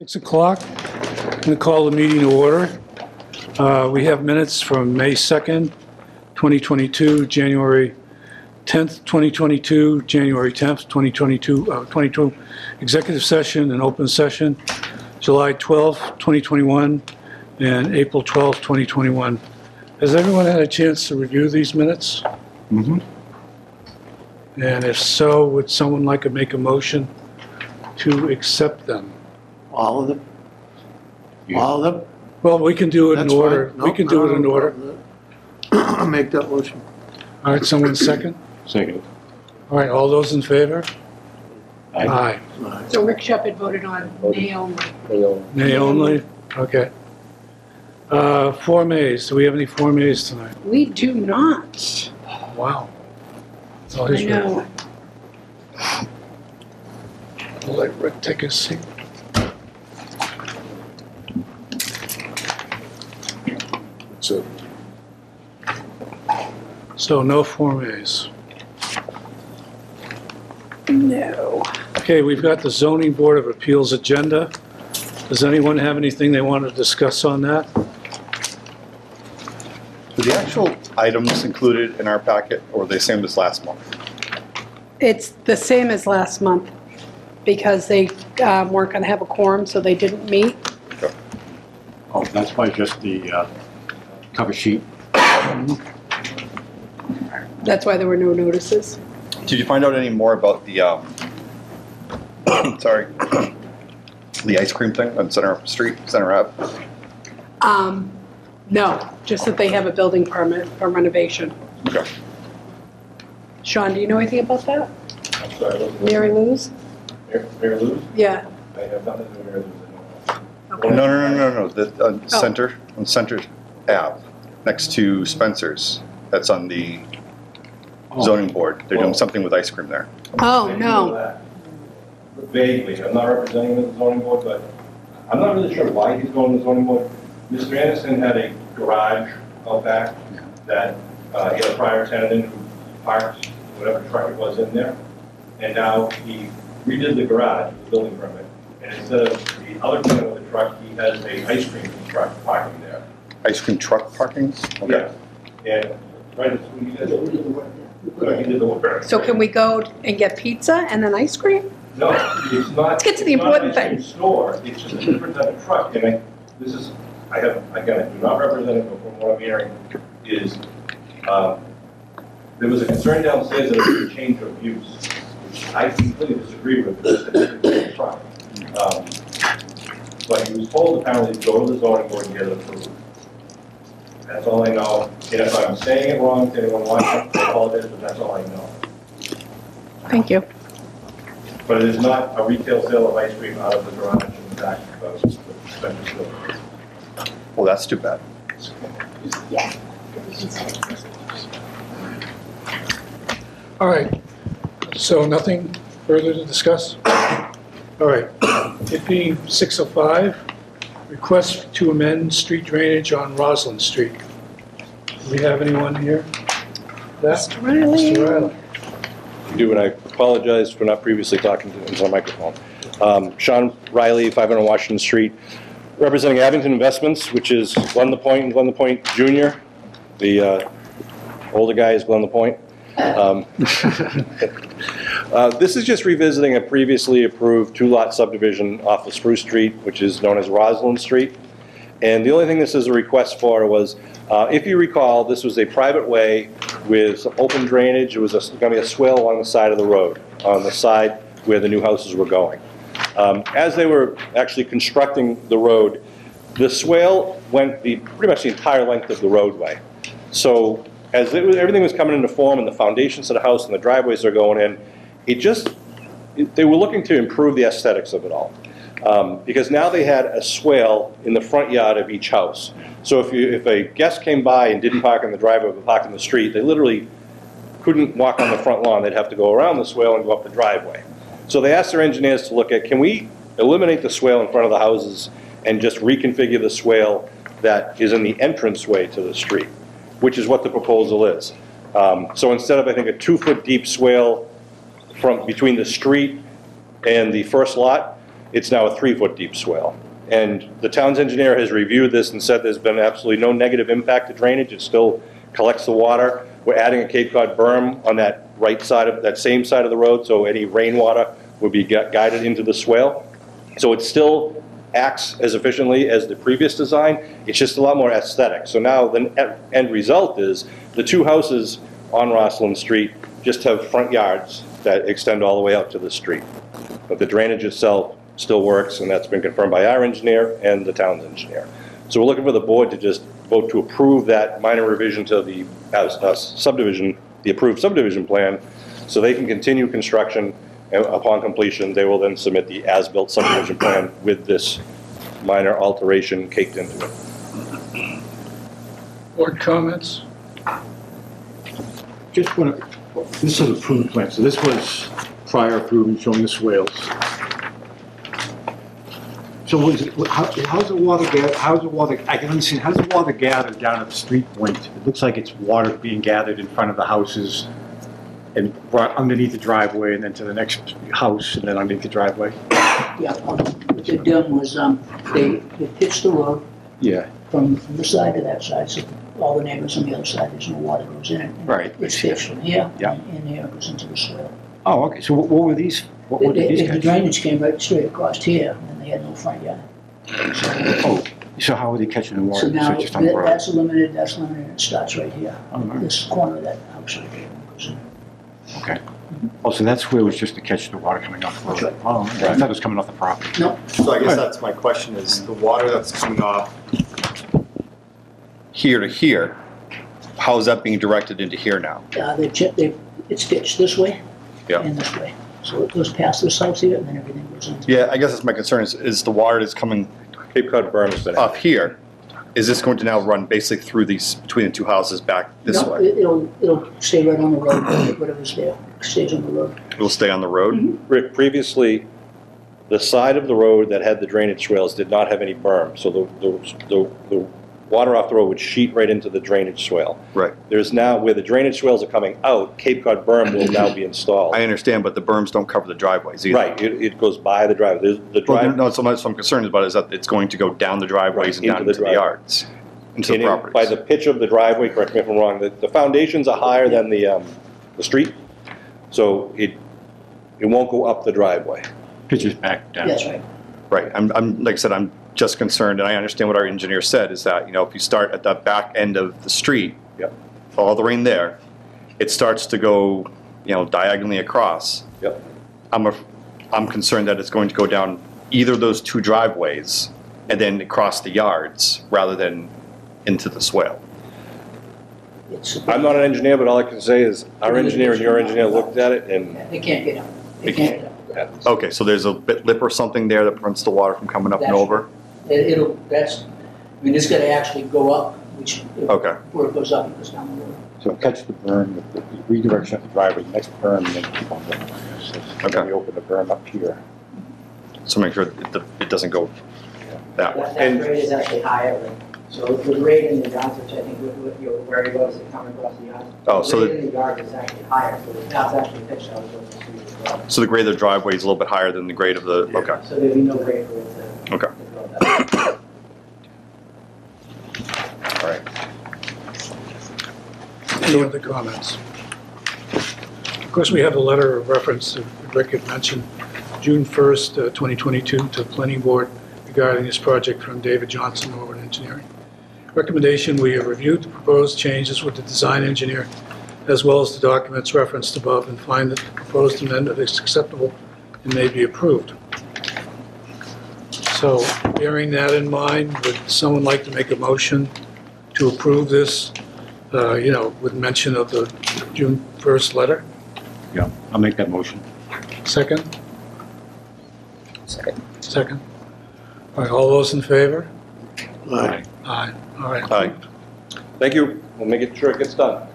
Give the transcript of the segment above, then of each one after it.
Six o'clock. I'm going to call the meeting to order. Uh, We have minutes from May 2nd, 2022, January 10th, 2022, January 10th, 2022, uh, 22, executive session and open session, July 12th, 2021, and April 12th, 2021. Has everyone had a chance to review these minutes? Mm-hmm. And if so, would someone like to make a motion to accept them? All of them? All of them? Well, we can do it in That's order. We Nope, can I do don't it in have a order. problem with that. I'll make that motion. All right, someone second? Second. All right, all those in favor? Aye. Aye. Aye. So Rick Shepherd voted on nay only. Nay only? Okay. Uh, Form As, do we have any Form As tonight? We do not. Wow. Oh, I he's ready. know. I'll let Rick take his seat. So, So no Form As. No. Okay, we've got the zoning board of appeals agenda. Does anyone have anything they want to discuss on that? Were the actual items included in our packet, or were they same as last month? It's the same as last month because they um, weren't going to have a quorum, so they didn't meet. Oh, that's why just the uh, cover sheet. That's why there were no notices. Did you find out any more about the, um, sorry, the ice cream thing on Center Street, Center Ave? Um, No, just that they have a building permit for renovation. Okay. Sean, do you know anything about that? I'm sorry, what was it? Mary Lou's? Mayor Mayor Lou's? Yeah. I have nothing to do with Mayor Lou's. I know. Okay. No, no, no, no, no, the, on Oh. Center, on Center Ave, next to Spencer's, that's on the zoning board. They're doing something with ice cream there. Oh, I do no. that. Vaguely, I'm not representing the zoning board, but I'm not really sure why he's going to the zoning board. Mr. Anderson had a garage out back that, uh, he had a prior tenant who parked whatever truck it was in there. And now he redid the garage, with the building permit, and instead of the other tenant with the truck, he has a ice cream truck parking there. Ice cream truck parking? Okay. Yeah. Right, that's what he did. Did the work. So can we go and get pizza and then ice cream? No, it's not. Let's get to the it's not an important ice cream thing. Store, it's just a different type of truck, and I, this is, I have, again, I do not represent it, but from what I'm hearing is, uh, there was a concern downstairs that it was a change of use, which I completely disagree with, it's a different type of truck. Um, But he was told apparently to go to the zoning board and get it approved. That's all I know, and if I'm saying it wrong, to anyone watching, I apologize, but that's all I know. Thank you. But it is not a retail sale of ice cream out of the garage in the back of the Spencer's building. Well, that's too bad. Yeah. All right, so nothing further to discuss? All right, it being 6:05, request to amend street drainage on Roslyn Street. Do we have anyone here? That? Mr. Riley. Mr. Riley. do, and I apologize for not previously talking to- into the microphone. Um, Sean Riley, 500 Washington Street, representing Abington Investments, which is Glenn the Point and Glenn the Point Jr. The uh, older guy is Glenn the Point. Um, uh, This is just revisiting a previously approved two-lot subdivision off of Spruce Street, which is known as Roslyn Street. And the only thing this is a request for was, uh, if you recall, this was a private way with open drainage. It was going to be a swale along the side of the road, on the side where the new houses were going. Um, As they were actually constructing the road, the swale went the, pretty much the entire length of the roadway. So as it was, everything was coming into form and the foundations of the house and the driveways are going in, it just, it- they were looking to improve the aesthetics of it all. Um, Because now they had a swale in the front yard of each house. So if you, if a guest came by and didn't park in the driveway but parked in the street, they literally couldn't walk on the front lawn, they'd have to go around the swale and go up the driveway. So they asked their engineers to look at, can we eliminate the swale in front of the houses and just reconfigure the swale that is in the entranceway to the street, which is what the proposal is. Um, So instead of, I think, a two-foot deep swale from, between the street and the first lot, it's now a three-foot deep swale. And the town's engineer has reviewed this and said there's been absolutely no negative impact to drainage, it still collects the water. We're adding a Cape Cod berm on that right side of, that same side of the road, so any rainwater would be gu- guided into the swale. So it's still acts as efficiently as the previous design, it's just a lot more aesthetic. So now the end result is, the two houses on Roslyn Street just have front yards that extend all the way out to the street. But the drainage itself still works, and that's been confirmed by our engineer and the town's engineer. So we're looking for the board to just vote to approve that minor revision to the uh, uh, subdivision, the approved subdivision plan, so they can continue construction, and upon completion, they will then submit the as-built subdivision plan with this minor alteration caked into it. Board comments? Just want to, this is approved plan, so this was prior approved showing the swales. So was it, how, how's the water gathered, how's the water, I can understand, how's the water gathered down at the street point? It looks like it's water being gathered in front of the houses and brought underneath the driveway and then to the next house and then underneath the driveway? Yeah, um, what they done was, um, they, they pitched the road Yeah. from, from this side to that side, so all the neighbors on the other side, there's no water goes in. Right. It's pitched from here, Yeah. and in here, it goes into the swale. Oh, okay, so what what were these, what The what did these the guys? drainage came right straight across here, and they had no front yard. Oh, so how were they catching the water? So now, just on the that- road? that's limited, that's limited, it starts right here, Oh, all right. this corner of that house right here. goes in. Okay. Oh, so that's where it was just to catch the water coming off the road? That's right. Oh, okay. I thought it was coming off the property. No, So I guess that's my question is, the water that's coming off here to here, how is that being directed into here now? uh, they, ch- they, it's pitched this way Yeah. and this way. So it goes past this house here, and then everything goes into. Yeah, I guess that's my concern is, is the water that's coming Cape Cod berm has up here, is this going to now run basically through these, between the two houses back this No, way? it- It'll, it'll stay right on the road, whatever's there, stays on the road. It'll stay on the road? Mm-hmm. Rick, previously, the side of the road that had the drainage swales did not have any berm, so the, the, the, the water off the road would sheet right into the drainage swale. Right. There's now, where the drainage swales are coming out, Cape Cod berm will now be installed. I understand, but the berms don't cover the driveways either. Right, it, it goes by the driveway, There's- the Well, drive. no, so much, what I'm concerned about is that it's going to go down the driveways and Right, down into into the the driveway. yards, into the and it- By the pitch of the driveway, correct me if I'm wrong, the, the foundations are higher than the, um, the street, so it, it won't go up the driveway. Pitches back down. That's right. Right, I'm, I'm, like I said, I'm just concerned, and I understand what our engineer said, is that, you know, if you start at the back end of the street, Yep. follow the rain there, it starts to go, you know, diagonally across. Yep. I'm, a, I'm concerned that it's going to go down either of those two driveways and then across the yards, rather than into the swale. I'm not an engineer, but all I can say is, our engineer and your engineer looked at it, and they can't get up. They They can't get up. Okay, so there's a bit lip or something there that prevents the water from coming up and That's- over? It- It'll, that's, I mean, it's gonna actually go up, which, Okay, where it goes up, it goes down the road. So catch the berm, the the redirection of the driveway, next berm, and then keep on going. So Okay. Then you open the berm up here. so make sure it, it doesn't go that way. That, that And- grade is actually higher so the grade in the yards, which I think what, what you're where he was, it coming across the yard. Oh, so The the- grade in the yard is actually higher, so the path's actually pitched out towards the street as well. So the grade of the driveway is a little bit higher than the grade of the, okay. So there'd be no grade for it to. Okay. All right. Any other comments? Of course, we have a letter of reference that Rick had mentioned, June 1st, uh, 2022, to the planning board regarding this project from David Johnson, Norwood Engineering. Recommendation, we have reviewed the proposed changes with the design engineer, as well as the documents referenced above, and find that the proposed amendment is acceptable and may be approved. So bearing that in mind, would someone like to make a motion to approve this uh, you know, with mention of the June 1st letter. Yeah, I'll make that motion. Second? Second. Second. All right, all those in favor? Aye. Aye, all right. Aye. thank you, we'll make it sure it gets done.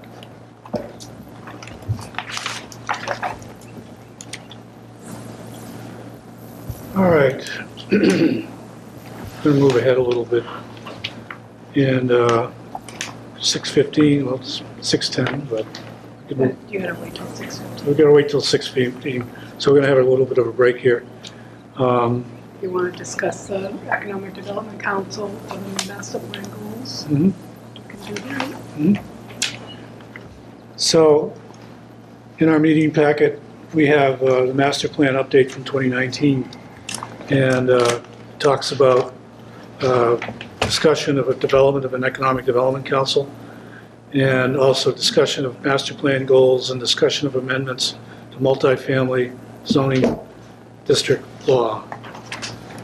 All right. Going to move ahead a little bit. And uh, 6:15, well, it's 6:10, but we can- You're gonna wait till six. we're going to wait till 6:15, so we're going to have a little bit of a break here. Um, you want to discuss the Economic Development Council and the master plan goals, Mhm. you can do that. So, in our meeting packet, we have uh, the master plan update from 2019, and uh, talks about uh, discussion of a development of an economic development council, and also discussion of master plan goals and discussion of amendments to multifamily zoning district law.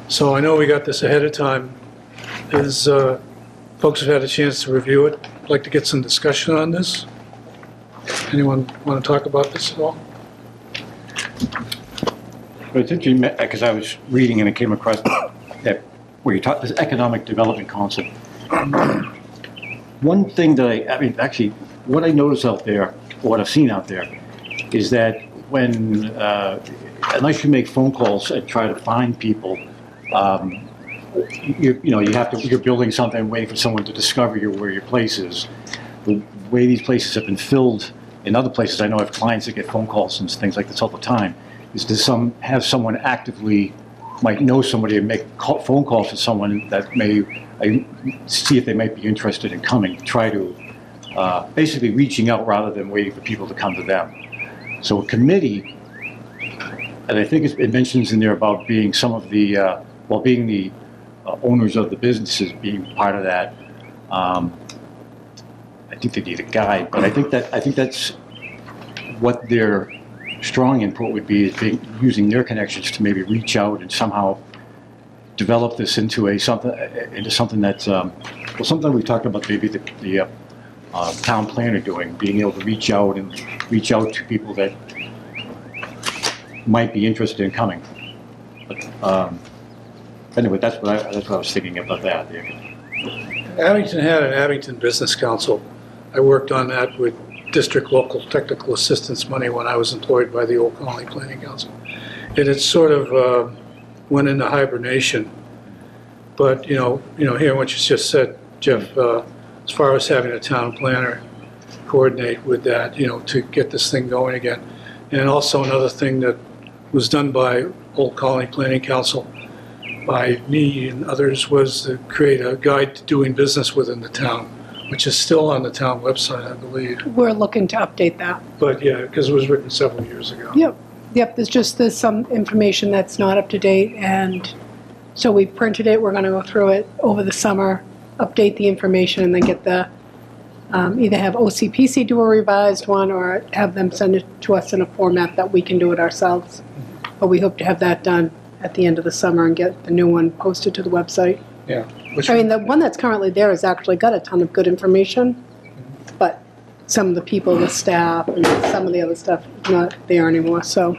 So I know we got this ahead of time. As uh, folks have had a chance to review it, I'd like to get some discussion on this. Anyone want to talk about this at all? But it's interesting, because I was reading and I came across that, where you talk, this Economic Development concept. One thing that I, I mean, actually, what I notice out there, what I've seen out there, is that when, uh, unless you make phone calls and try to find people, um, you, you know, you have to, you're building something, waiting for someone to discover your, where your place is. The way these places have been filled, in other places, I know I have clients that get phone calls and things like this all the time, is to some, have someone actively, might know somebody and make call, phone calls to someone that may, I, see if they might be interested in coming, try to, uh, basically reaching out rather than waiting for people to come to them. So a committee, and I think it's- it mentions in there about being some of the, uh, well, being the uh, owners of the businesses being part of that. Um, I think they need a guide, but I think that, I think that's what their strong input would be, using their connections to maybe reach out and somehow develop this into a something, into something that's, um, well, something we talked about maybe the, the uh, uh, town planner doing, being able to reach out and reach out to people that might be interested in coming. But, um, Anyway, that's what I, that's what I was thinking about that. Abington had an Abington Business Council. I worked on that with district local technical assistance money when I was employed by the Old Colony Planning Council. And it sort of uh, went into hibernation. But, you know, you know, hearing what you just said, Jeff, uh, as far as having a town planner coordinate with that, you know, to get this thing going again. And also another thing that was done by Old Colony Planning Council by me and others was to create a guide to doing business within the town, which is still on the town website, I believe. We're looking to update that. But yeah, because it was written several years ago. Yep, yep, there's just, there's some information that's not up to date, and so we printed it, we're gonna go through it over the summer, update the information, and then get the, um, either have OCPC do a revised one, or have them send it to us in a format that we can do it ourselves. But we hope to have that done at the end of the summer and get the new one posted to the website. Yeah. Which- I mean, the one that's currently there has actually got a ton of good information, but some of the people, the staff, and some of the other stuff is not there anymore, so.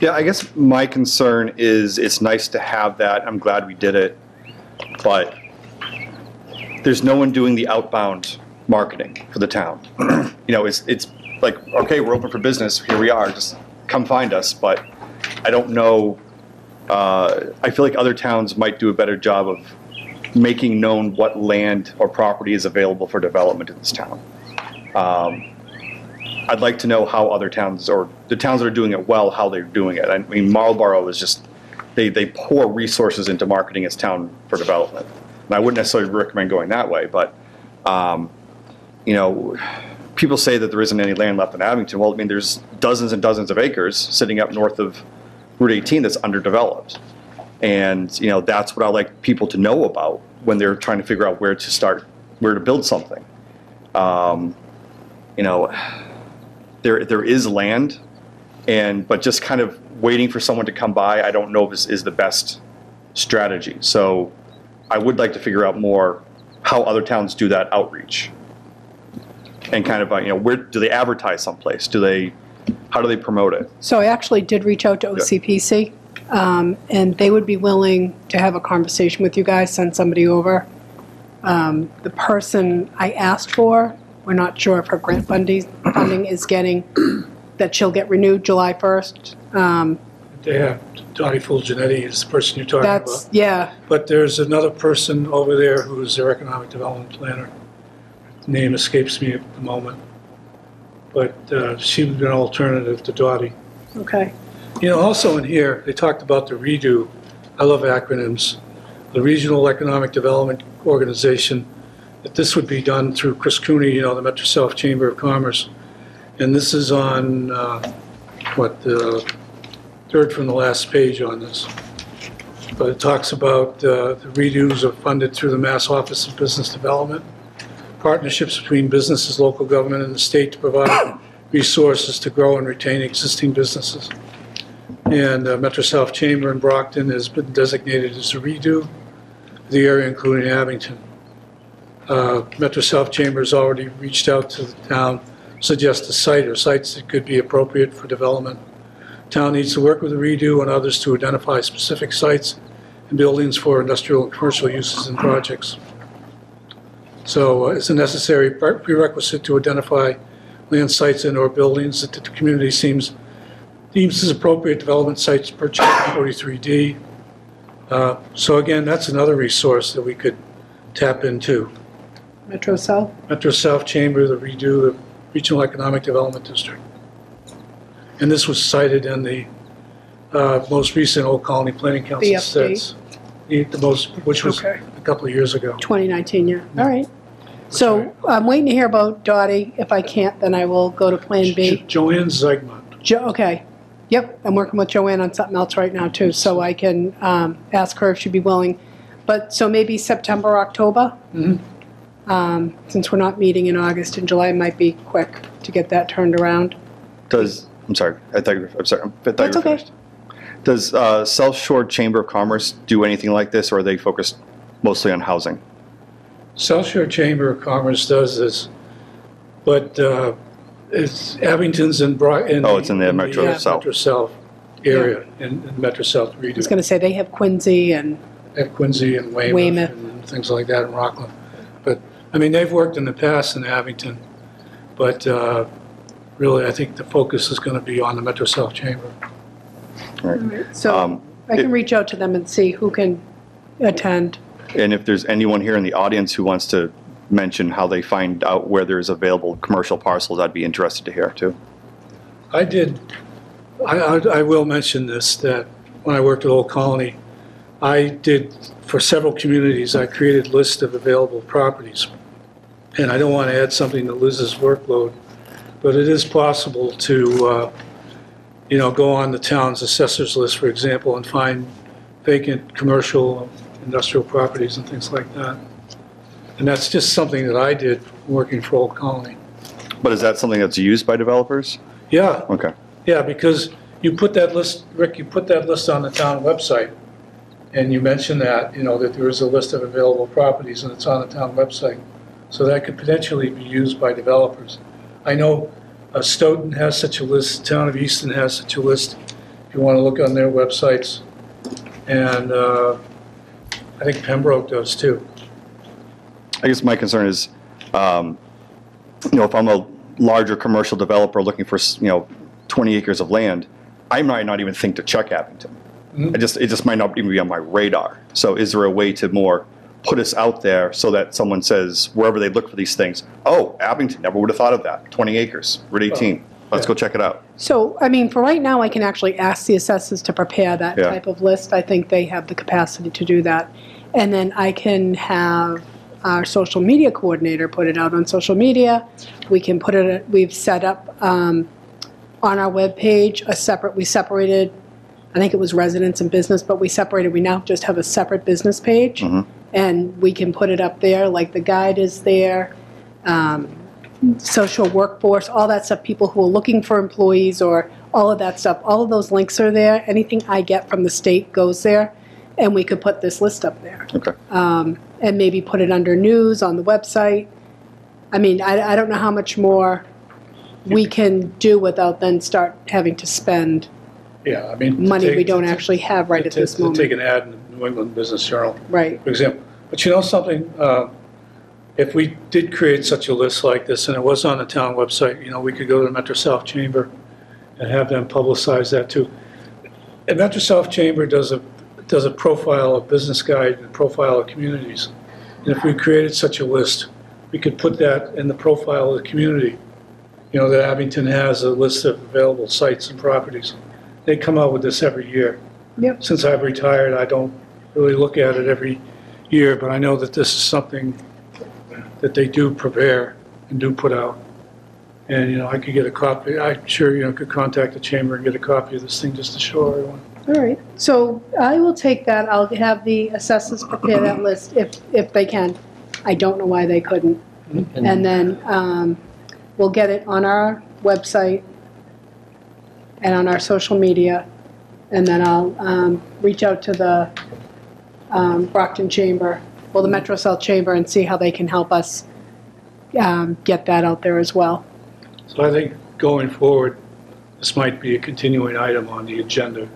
Yeah, I guess my concern is it's nice to have that. I'm glad we did it. But there's no one doing the outbound marketing for the town. you know, it's, it's like, okay, we're open for business. Here we are. Just come find us. But I don't know. Uh, I feel like other towns might do a better job of making known what land or property is available for development in this town. Um, I'd like to know how other towns, or the towns that are doing it well, how they're doing it. I mean, Marlboro is just, they, they pour resources into marketing its town for development. And I wouldn't necessarily recommend going that way, but, um, you know, people say that there isn't any land left in Abington. Well, I mean, there's dozens and dozens of acres sitting up north of Route 18 that's underdeveloped. And, you know, that's what I like people to know about when they're trying to figure out where to start, where to build something. Um, you know, there there is land, and but just kind of waiting for someone to come by, I don't know if is, is the best strategy. So I would like to figure out more how other towns do that outreach, and kind of uh, you know where do they advertise someplace? Do they how do they promote it? So I actually did reach out to OCPC, um, and they would be willing to have a conversation with you guys, send somebody over. Um, The person I asked for, we're not sure if her grant funding, funding is getting, that she'll get renewed July 1st. Um, They have Dottie Fulgenetti is the person you're talking That's, about. yeah, But there's another person over there who's their economic development planner. Name escapes me at the moment. But uh, she would be an alternative to Dottie. okay. You know, also in here, they talked about the REDO I love acronyms, the Regional Economic Development Organization, that this would be done through Chris Cooney, you know, the Metro South Chamber of Commerce. And this is on, uh, what, the third from the last page on this. But it talks about uh, the REDOs are funded through the Mass Office of Business Development, partnerships between businesses, local government, and the state to provide resources to grow and retain existing businesses. And uh, Metro South Chamber in Brockton has been designated as a REDO, the area including Abington. Uh, Metro South Chamber has already reached out to the town, suggest a site or sites that could be appropriate for development. Town needs to work with the REDO and others to identify specific sites and buildings for industrial and commercial uses and projects. So uh, it's a necessary prerequisite to identify land sites and/or buildings that the community seems, deems as appropriate development sites per chapter 43D. Uh, So again, that's another resource that we could tap into. Metro South? Metro South Chamber, the REDO, the Regional Economic Development District. And this was cited in the uh, most recent Old Colony Planning Council The update. sets. The the most, which was Okay. a couple of years ago. 2019, yeah, all right. So I'm waiting to hear about Dottie. If I can't, then I will go to Plan B. Jo- Joanne Zegmont. Jo, okay. Yep, I'm working with Joanne on something else right now too, so I can um, ask her if she'd be willing. But, so maybe September, October? Mhm. Um, Since we're not meeting in August and July, might be quick to get that turned around. Does, I'm sorry, I thought you were, I'm sorry, I thought you That's were okay. finished. Does uh, South Shore Chamber of Commerce do anything like this, or are they focused mostly on housing? South Shore Chamber of Commerce does this, but uh, it's Abington's in Bri- in. Oh, it's in the Metro uh, South. Metro South area, in in Metro South region. I was REDO. going to say, they have Quincy and, At Quincy and Weymouth Weymouth. and things like that in Rockland. But, I mean, they've worked in the past in Abington, but really, I think the focus is going to be on the Metro South Chamber. so Um, I can it- reach out to them and see who can attend. And if there's anyone here in the audience who wants to mention how they find out where there's available commercial parcels, I'd be interested to hear too. I did, I, I I will mention this, that when I worked at Old Colony, I did, for several communities, I created lists of available properties. And I don't want to add something that loses workload, but it is possible to, uh, you know, go on the town's assessors list, for example, and find vacant commercial, industrial properties and things like that. And that's just something that I did working for Old Colony. But is that something that's used by developers? Yeah, Okay. yeah, because you put that list, Rick, you put that list on the town website, and you mentioned that, you know, that there is a list of available properties, and it's on the town website. So that could potentially be used by developers. I know uh, Stoughton has such a list, Town of Easton has such a list, if you want to look on their websites. And uh, I think Pembroke does too. I guess my concern is, um, you know, if I'm a larger commercial developer looking for, you know, 20 acres of land, I might not even think to check Abington. Mhm. I just, it just might not even be on my radar. So is there a way to more put us out there so that someone says, wherever they look for these things, oh, Abington, never would have thought of that, 20 acres, Route 18, let's yeah. go check it out. So, I mean, for right now, I can actually ask the assessors to prepare that Yeah. type of list. I think they have the capacity to do that. And then I can have our social media coordinator put it out on social media. We can put it, we've set up um, on our webpage a separate, we separated, I think it was residents and business, but we separated, we now just have a separate business page. Mhm. And we can put it up there, like the guide is there um, social workforce, all that stuff, people who are looking for employees or all of that stuff, all of those links are there. Anything I get from the state goes there, and we could put this list up there. Okay. Um, and maybe put it under news on the website. I mean, I, I don't know how much more we can do without then start having to spend Yeah, I mean. to money we take- don't to- actually have right at to- this To take moment. an ad in the New England Business Journal. Right, for example. But you know something, uh, if we did create such a list like this, and it was on the town website, you know, we could go to the Metro South Chamber and have them publicize that too. And Metro South Chamber does a, does a profile, a business guide, and profile of communities. And if we created such a list, we could put that in the profile of the community. You know, that Abington has a list of available sites and properties. They come out with this every year. Yep. Since I've retired, I don't really look at it every year, but I know that this is something that they do prepare and do put out. And, you know, I could get a copy, I'm sure, you know, could contact the chamber and get a copy of this thing just to show everyone. All right, so I will take that, I'll have the assessors prepare that list if, if they can. I don't know why they couldn't. And then um, we'll get it on our website and on our social media. And then I'll um, reach out to the um, Brockton Chamber, well, the Metro South Chamber, and see how they can help us um, get that out there as well. So I think going forward, this might be a continuing item on the agenda.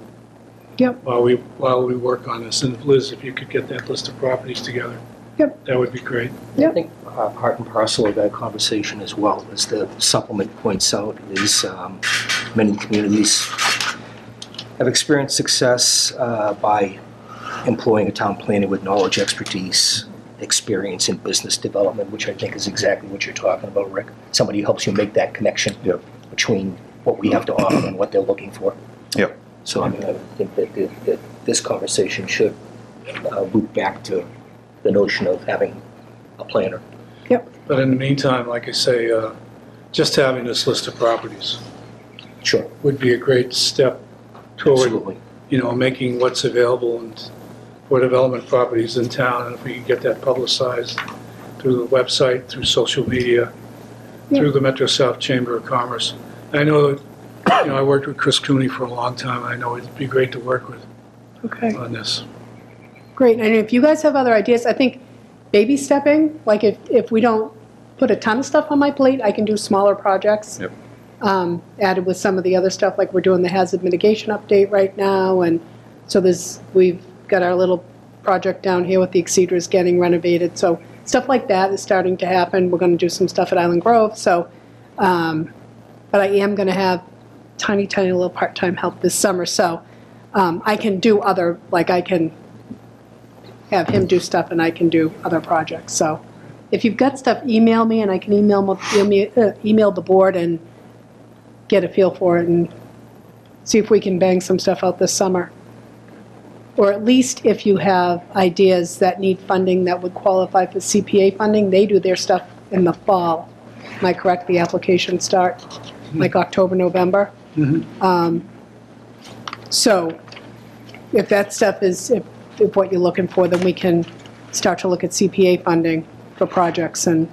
Yep. While we, while we work on this. And Liz, if you could get that list of properties together. Yep. That would be great. Yep. I think uh, part and parcel of that conversation as well, as the supplement points out, is um, many communities have experienced success uh, by employing a town planner with knowledge, expertise, experience in business development, which I think is exactly what you're talking about, Rick. Somebody who helps you make that connection Yep. between what we have to offer and what they're looking for. Yep. So I mean, I think that, that, that this conversation should uh, loop back to the notion of having a planner. Yep. But in the meantime, like I say, uh, just having this list of properties Sure. would be a great step toward, Absolutely. you know, making what's available and for development properties in town. And if we could get that publicized through the website, through social media, through the Metro South Chamber of Commerce. I know, you know, I worked with Chris Cooney for a long time. I know it'd be great to work with Okay. on this. Great, and if you guys have other ideas, I think baby stepping, like if, if we don't put a ton of stuff on my plate, I can do smaller projects. Yep. Um, added with some of the other stuff, like we're doing the hazard mitigation update right now, and so there's, we've got our little project down here with the Excedras getting renovated, so stuff like that is starting to happen. We're gonna do some stuff at Island Grove, so, um, but I am gonna have tiny, tiny little part-time help this summer, so, um, I can do other, like I can have him do stuff and I can do other projects. So if you've got stuff, email me and I can email, mo- email uh, email the board and get a feel for it and see if we can bang some stuff out this summer. Or at least if you have ideas that need funding that would qualify for CPA funding, they do their stuff in the fall. Am I correct? The applications start like October, November? Um, So if that stuff is, if, if what you're looking for, then we can start to look at CPA funding for projects and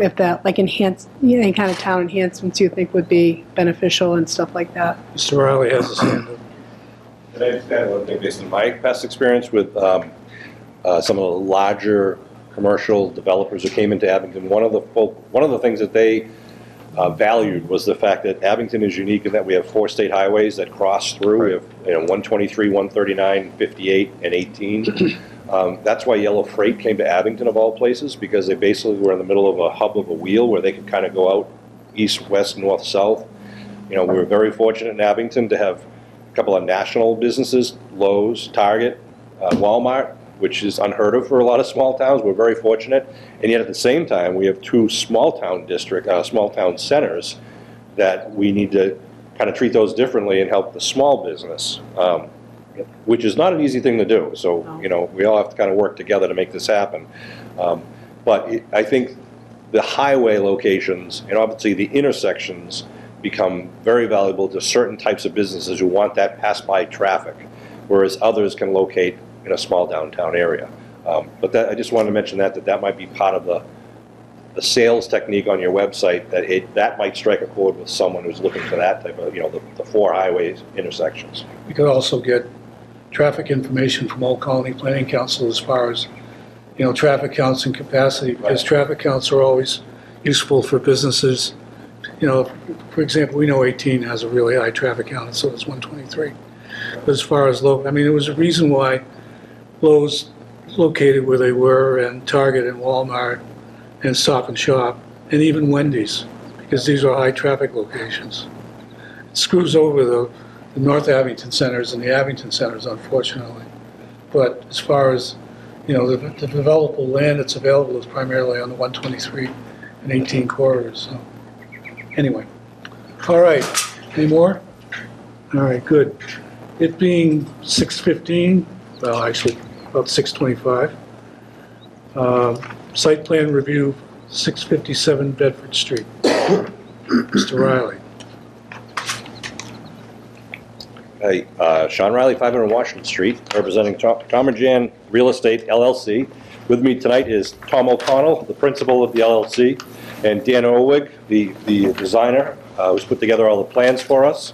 if that, like enhance, you know, any kind of town enhancements you think would be beneficial and stuff like that. Mr. Riley has his hand up. And I just add one thing, based on my past experience with um, uh, some of the larger commercial developers who came into Abington, one of the, fol- one of the things that they uh, valued was the fact that Abington is unique in that we have four state highways that cross through. We have, you know, 123, 139, 58, and 18. Um, That's why Yellow Freight came to Abington of all places, because they basically were in the middle of a hub of a wheel where they could kind of go out east, west, north, south. You know, we were very fortunate in Abington to have a couple of national businesses, Lowe's, Target, uh, Walmart, which is unheard of for a lot of small towns. We're very fortunate. And yet at the same time, we have two small-town district, uh, small-town centers that we need to kind of treat those differently and help the small business, um, which is not an easy thing to do. So, you know, we all have to kind of work together to make this happen. Um, But it- I think the highway locations and obviously the intersections become very valuable to certain types of businesses who want that pass-by traffic, whereas others can locate in a small downtown area. Um, But that, I just wanted to mention that, that that might be part of the, the sales technique on your website, that it, that might strike a chord with someone who's looking for that type of, you know, the, the four highways intersections. We could also get traffic information from Old Colony Planning Council as far as, you know, traffic counts and capacity, because Right. traffic counts are always useful for businesses. You know, for example, we know 18 has a really high traffic count, and so does 123. But as far as low, I mean, there was a reason why Lowe's located where they were, and Target and Walmart, and Stop and Shop, and even Wendy's, because these are high-traffic locations. It screws over the the North Abington centers and the Abington centers, unfortunately. But as far as, you know, the the developable land that's available is primarily on the 123 and 18 corridors, so, anyway. All right, any more? All right, good. It being 6:15, well, actually, about 6:25. uh, Site plan review, 657 Bedford Street. Mr. Riley. Hey, uh, Sean Riley, 500 Washington Street, representing Tom and Jan Real Estate LLC. With me tonight is Tom O'Connell, the principal of the LLC, and Dan Owig, the the designer, uh, who's put together all the plans for us.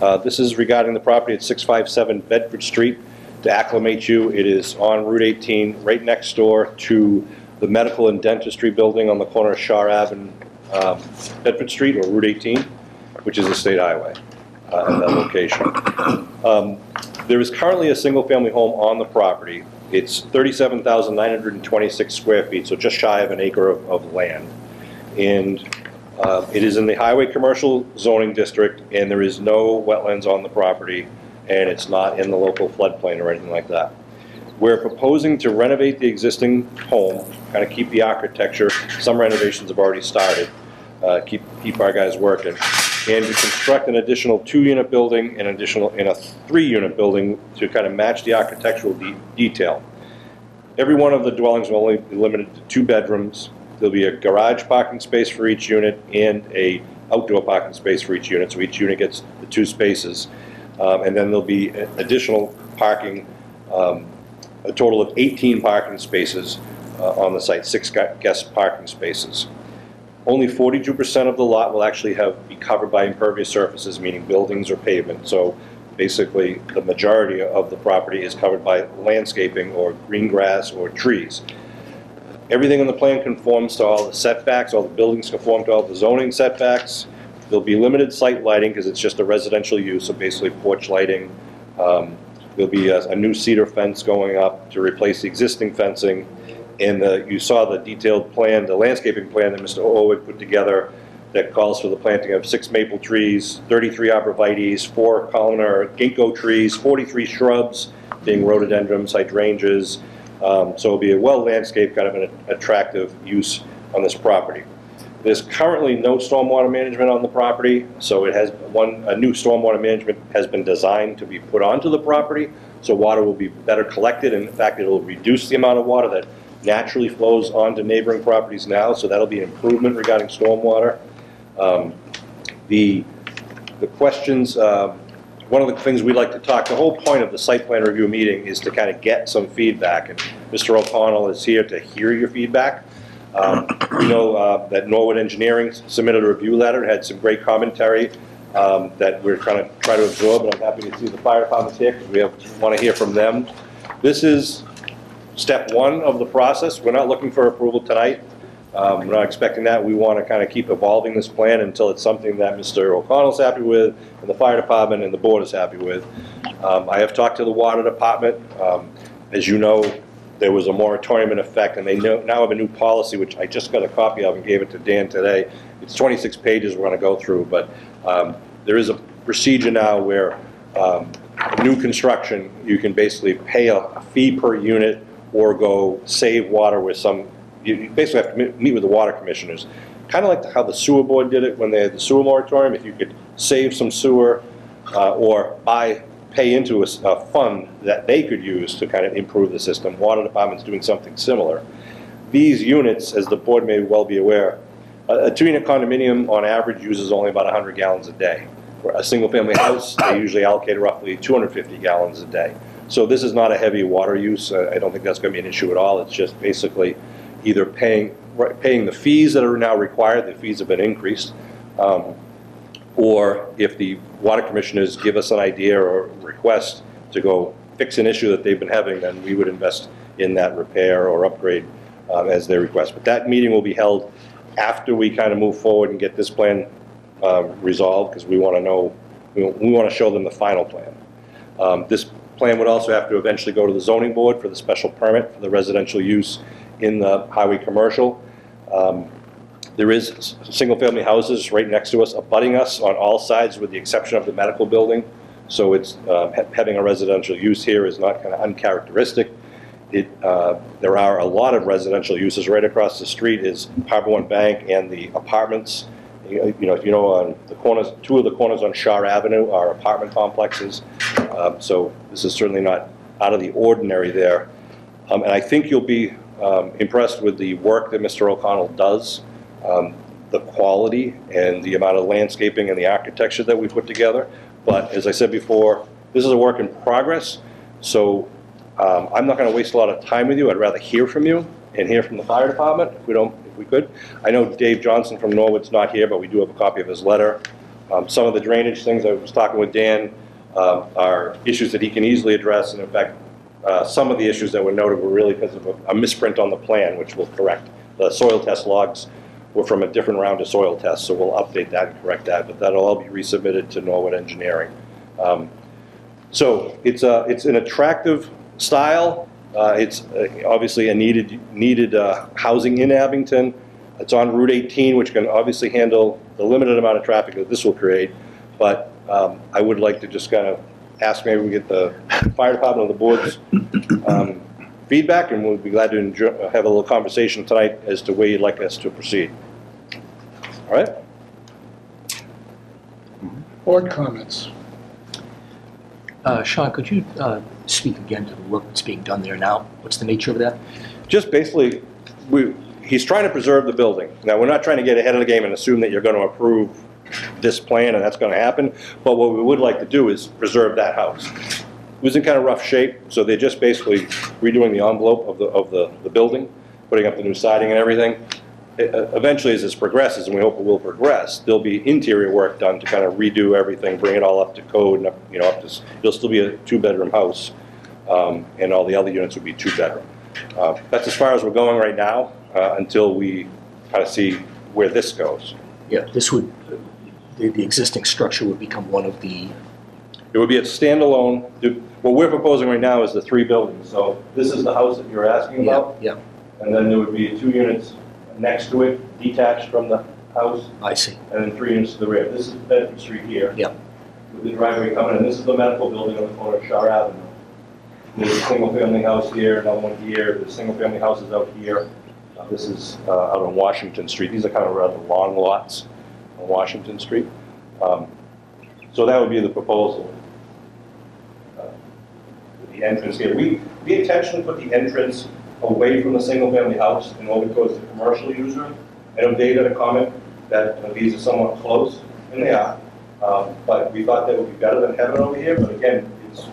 Uh, This is regarding the property at 657 Bedford Street. To acclimate you, it is on Route 18, right next door to the Medical and Dentistry Building on the corner of Shar Ave and um, Bedford Street, or Route 18, which is a state highway uh, at that location. Um, There is currently a single-family home on the property. It's 37,926 square feet, so just shy of an acre of, of land. And uh, it is in the highway commercial zoning district, and there is no wetlands on the property, and it's not in the local floodplain or anything like that. We're proposing to renovate the existing home, kind of keep the architecture. Some renovations have already started, uh, keep, keep our guys working. And to construct an additional two-unit building, an additional, and a three-unit building to kind of match the architectural de- detail. Every one of the dwellings will only be limited to two bedrooms. There'll be a garage parking space for each unit and a outdoor parking space for each unit, so each unit gets the two spaces. Um, And then there'll be additional parking, um, a total of 18 parking spaces uh, on the site, six guest parking spaces. Only 42% of the lot will actually have, be covered by impervious surfaces, meaning buildings or pavement. So basically, the majority of the property is covered by landscaping or green grass or trees. Everything on the plan conforms to all the setbacks, all the buildings conform to all the zoning setbacks. There'll be limited site lighting because it's just a residential use, so basically porch lighting. Um, There'll be a, a new cedar fence going up to replace the existing fencing. And the, you saw the detailed plan, the landscaping plan that Mr. Owick put together that calls for the planting of six maple trees, 33 arborvitaes, four columnar ginkgo trees, 43 shrubs, being rhododendrons, hydrangeas. Um, So it'll be a well-landscaped, kind of an attractive use on this property. There's currently no stormwater management on the property, so it has, one, a new stormwater management has been designed to be put onto the property, so water will be better collected, and in fact, it'll reduce the amount of water that naturally flows onto neighboring properties now, so that'll be an improvement regarding stormwater. Um, The, the questions, um, one of the things we'd like to talk, the whole point of the site plan review meeting is to kind of get some feedback, and Mr. O'Connell is here to hear your feedback. Um, We know uh, that Norwood Engineering submitted a review letter, had some great commentary um, that we're trying to, try to absorb, and I'm happy to see the fire department here, because we want to hear from them. This is step one of the process. We're not looking for approval tonight. Um, We're not expecting that. We want to kind of keep evolving this plan until it's something that Mr. O'Connell's happy with, and the fire department and the board is happy with. Um, I have talked to the water department. Um, As you know, there was a moratorium in effect, and they know- now have a new policy, which I just got a copy of and gave it to Dan today. It's 26 pages we're going to go through, but um, there is a procedure now where um, new construction, you can basically pay a fee per unit or go save water with some, you basically have to meet- meet with the water commissioners. Kind of like how the sewer board did it when they had the sewer moratorium, if you could save some sewer uh, or buy, pay into a fund that they could use to kind of improve the system. Water department's doing something similar. These units, as the board may well be aware, a a two-unit condominium on average uses only about 100 gallons a day. For a single-family house, they usually allocate roughly 250 gallons a day. So this is not a heavy water use. I don't think that's going to be an issue at all. It's just basically either paying, paying the fees that are now required, the fees have been increased, um, or if the water commissioners give us an idea or request to go fix an issue that they've been having, then we would invest in that repair or upgrade um, as they request. But that meeting will be held after we kind of move forward and get this plan um, resolved, because we want to know, we want to show them the final plan. Um, This plan would also have to eventually go to the zoning board for the special permit for the residential use in the highway commercial. Um, There is single-family houses right next to us, abutting us on all sides with the exception of the medical building. So it's, uh, ha- having a residential use here is not kind of uncharacteristic. It, uh, there are a lot of residential uses. Right across the street is HarborOne Bank and the apartments You know, if you know, on the corners, two of the corners on Shar Avenue are apartment complexes. Um, So this is certainly not out of the ordinary there. Um, And I think you'll be um, impressed with the work that Mr. O'Connell does, um, the quality and the amount of landscaping and the architecture that we put together. But as I said before, this is a work in progress, so um, I'm not going to waste a lot of time with you. I'd rather hear from you and hear from the fire department, if we don't, if we could. I know Dave Johnson from Norwood's not here, but we do have a copy of his letter. Um, Some of the drainage things, I was talking with Dan, um, are issues that he can easily address, and in fact, uh, some of the issues that were noted were really because of a- a misprint on the plan, which we'll correct. The soil test logs were from a different round of soil tests, so we'll update that and correct that, but that'll all be resubmitted to Norwood Engineering. Um, So it's a, it's an attractive style. Uh, It's uh, obviously a needed, needed uh, housing in Abington. It's on Route 18, which can obviously handle the limited amount of traffic that this will create. But um, I would like to just kind of ask maybe we get the fire department or the board's um, feedback, and we'll be glad to enjoy- have a little conversation tonight as to where you'd like us to proceed. All right? Board comments. Uh, Sean, could you uh, speak again to the work that's being done there now? What's the nature of that? just basically, we, he's trying to preserve the building. Now, we're not trying to get ahead of the game and assume that you're gonna approve this plan and that's gonna happen, but what we would like to do is preserve that house. It was in kind of rough shape, so they're just basically redoing the envelope of the, of the, the building, putting up the new siding and everything. E- Eventually, as this progresses, and we hope it will progress, there'll be interior work done to kind of redo everything, bring it all up to code and up, you know, up to, it'll still be a two-bedroom house, um, and all the other units would be two-bedroom. Uh, That's as far as we're going right now, uh, until we kind of see where this goes. Yeah, this would, the, the existing structure would become one of the, It would be a standalone, what we're proposing right now is the three buildings. So this is the house that you're asking yeah, about, yeah, and then there would be two units next to it, detached from the house, I see. and then three units to the rear. This is Bedford Street here. Yeah. With the driveway coming in, this is the medical building on the corner of Shar Avenue. There's a single-family house here, another one here, there's single-family houses out here. Uh, This is uh, out on Washington Street. These are kind of rather long lots on Washington Street. Um, So that would be the proposal. Entrance here, we, we intentionally put the entrance away from the single-family house and over towards the commercial user. I know Dave had a comment that you these are somewhat close, and they are. Um, But we thought that would be better than having it over here, but again, it's,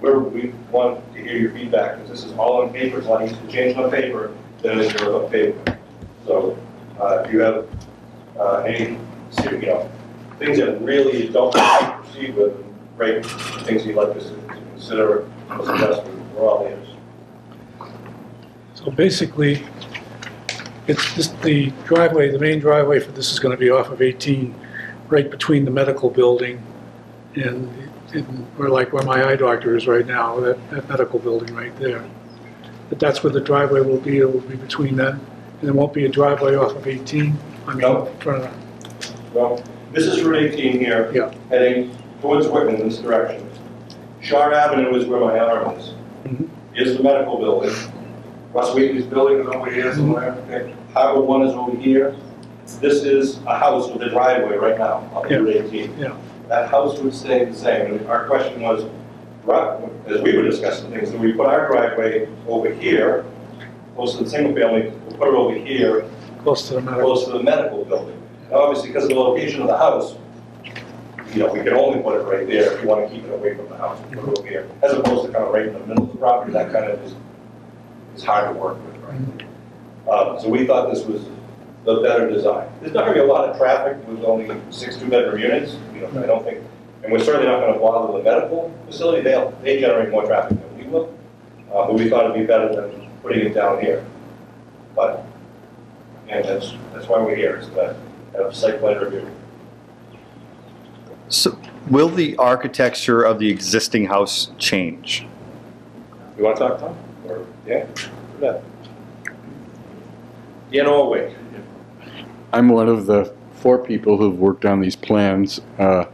we're, we want to hear your feedback, because this is all on paper, it's a to change on paper than it is on paper. So, uh, if you have, uh, any, you know, things that really don't proceed with, great, things you'd like us to consider, as investment, we're all. So basically, it's just the driveway, the main driveway for this is going to be off of 18, right between the medical building and, and where like where my eye doctor is right now, that, that medical building right there. But that's where the driveway will be, it will be between that, and there won't be a driveway off of 18, I mean, No. in front of, Well, this is Route 18 here. Yeah. Heading towards Whitman in this direction. Shar Avenue is where my arm is. Mhm. Here's the medical building. Russ Wheatley's building is over here somewhere. Okay. HarborOne is over here. This is a house with a driveway right now on Yeah. Route 18. Yeah. That house would stay the same. And our question was, as we were discussing things, do we put our driveway over here, close to the single family, we'll put it over here, close to the medical. close to the medical building. Now, Obviously, because of the location of the house, you know, we can only put it right there if you want to keep it away from the house, put it over here. As opposed to kind of right in the middle of the property, that kind of is, is hard to work with, right? Um, so we thought this was the better design. There's not gonna be a lot of traffic with only six two-bedroom units, you know, I don't think, and we're certainly not gonna bother the medical facility, they'll, they generate more traffic than we will. Uh, but we thought it'd be better than putting it down here. But, and that's, that's why we're here, is to have site plan review. So will the architecture of the existing house change? You wanna talk, Tom? Or, yeah? Yeah. Dan Orwig. I'm one of the four people who've worked on these plans. Uh,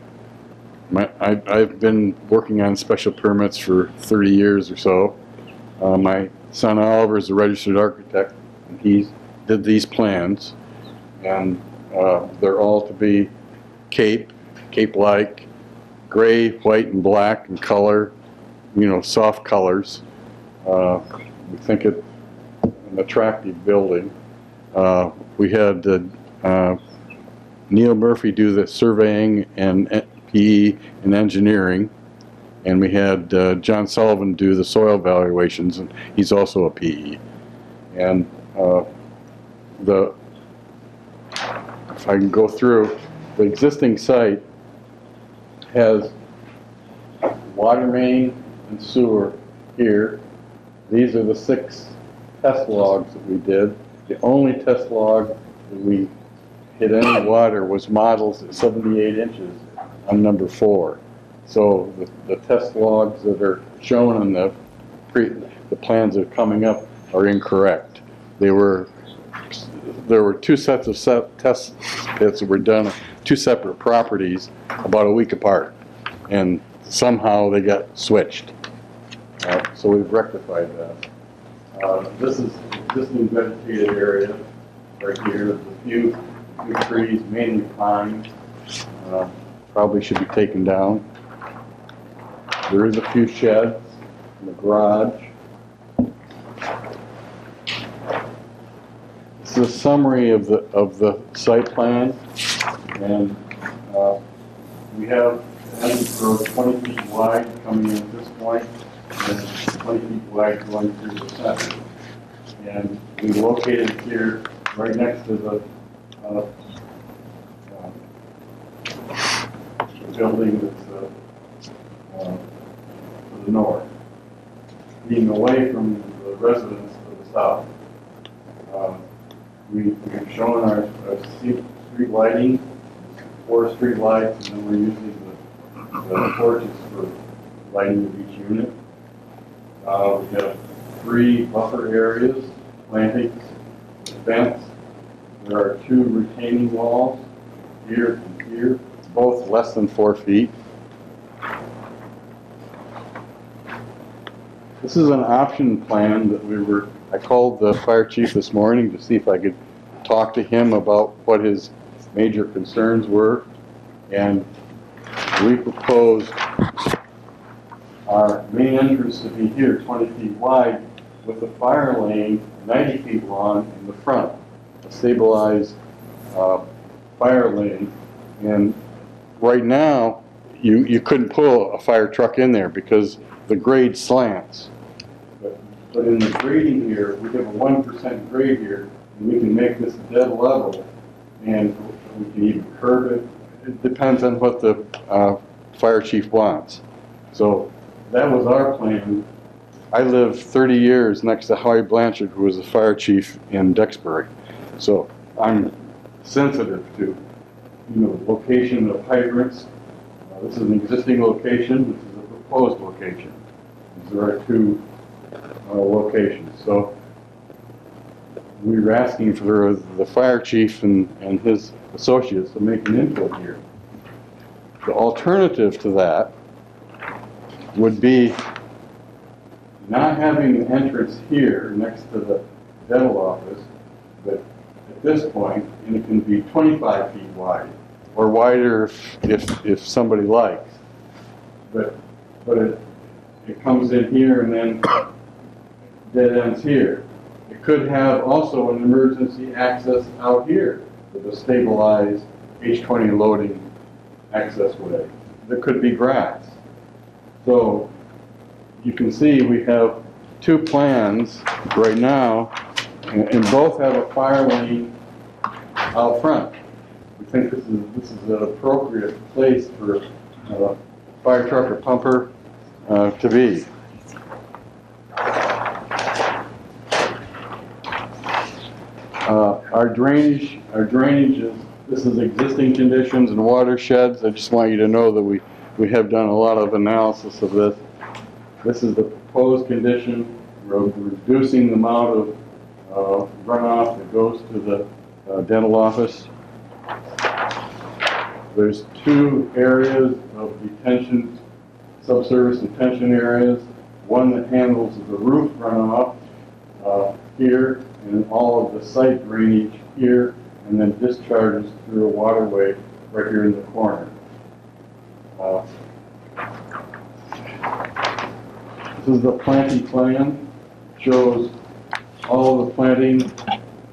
my, I, I've been working on special permits for 30 years or so. Uh, my son Oliver is a registered architect, and he did these plans. And Uh, They're all to be cape, cape-like, gray, white, and black in color, you know, soft colors. Uh, We think it's an attractive building. Uh, We had uh, Neil Murphy do the surveying and PE and engineering. And we had uh, John Sullivan do the soil valuations, and he's also a PE. And uh, the, if I can go through, the existing site has water main and sewer here. These are the six test logs that we did. The only test log that we hit any water was mottles at 78 inches on number four. So the, the test logs that are shown on the pre, the plans that are coming up are incorrect. They were, there were two sets of test pits that were done, on two separate properties about a week apart. And somehow they got switched. Uh, so we've rectified that. Uh, this is existing vegetated area right here, There's a few, few trees, mainly pine, uh, probably should be taken down. There is a few sheds in the garage. Is a summary of the, of the site plan, and, uh, we have ends road twenty feet wide coming in at this point, and twenty feet wide going through the center. And we located here, right next to the, uh, uh, building that's, uh, uh, to the north, being away from the residents to the south. Um, We, we've shown our, our street street lighting, four street lights, and then we're using the, the torches for lighting of each unit. Uh, we have three buffer areas, plantings, fence. There are two retaining walls, here and here, both less than four feet. This is an option plan that we were, I called the fire chief this morning to see if I could talk to him about what his major concerns were. And we proposed our main entrance to be here, 20 feet wide, with a fire lane 90 feet long in the front, a stabilized uh, fire lane. And right now, you, you couldn't pull a fire truck in there because the grade slants. But in the grading here, we have a 1% grade here, and we can make this dead level, and we can even curve it. It depends on what the uh, fire chief wants. So that was our plan. I lived 30 years next to Howie Blanchard, who was the fire chief in Duxbury. So I'm sensitive to, you know, location of hydrants. Uh, This is an existing location, this is a proposed location. There are two uh, locations. So we were asking for the fire chief and, and his associates to make an input here. The alternative to that would be not having the entrance here next to the dental office, but at this point, and it can be 25 feet wide, or wider if, if, if somebody likes. But, but it, it comes in here and then dead ends here. It could have also an emergency access out here with a stabilized H20 loading access way. There could be grass. So you can see we have two plans right now, and, both have a fire lane out front. We think this is, this is an appropriate place for a fire truck or pumper uh, to be. Uh, Our drainage, our drainage is, this is existing conditions and watersheds. I just want you to know that we, we have done a lot of analysis of this. This is the proposed condition, We're reducing the amount of uh, runoff that goes to the uh, dental office. There's two areas of detention, subsurface detention areas. One that handles the roof runoff uh, here, and all of the site drainage here, and then discharges through a waterway right here in the corner. Uh, This is the planting plan, shows all of the planting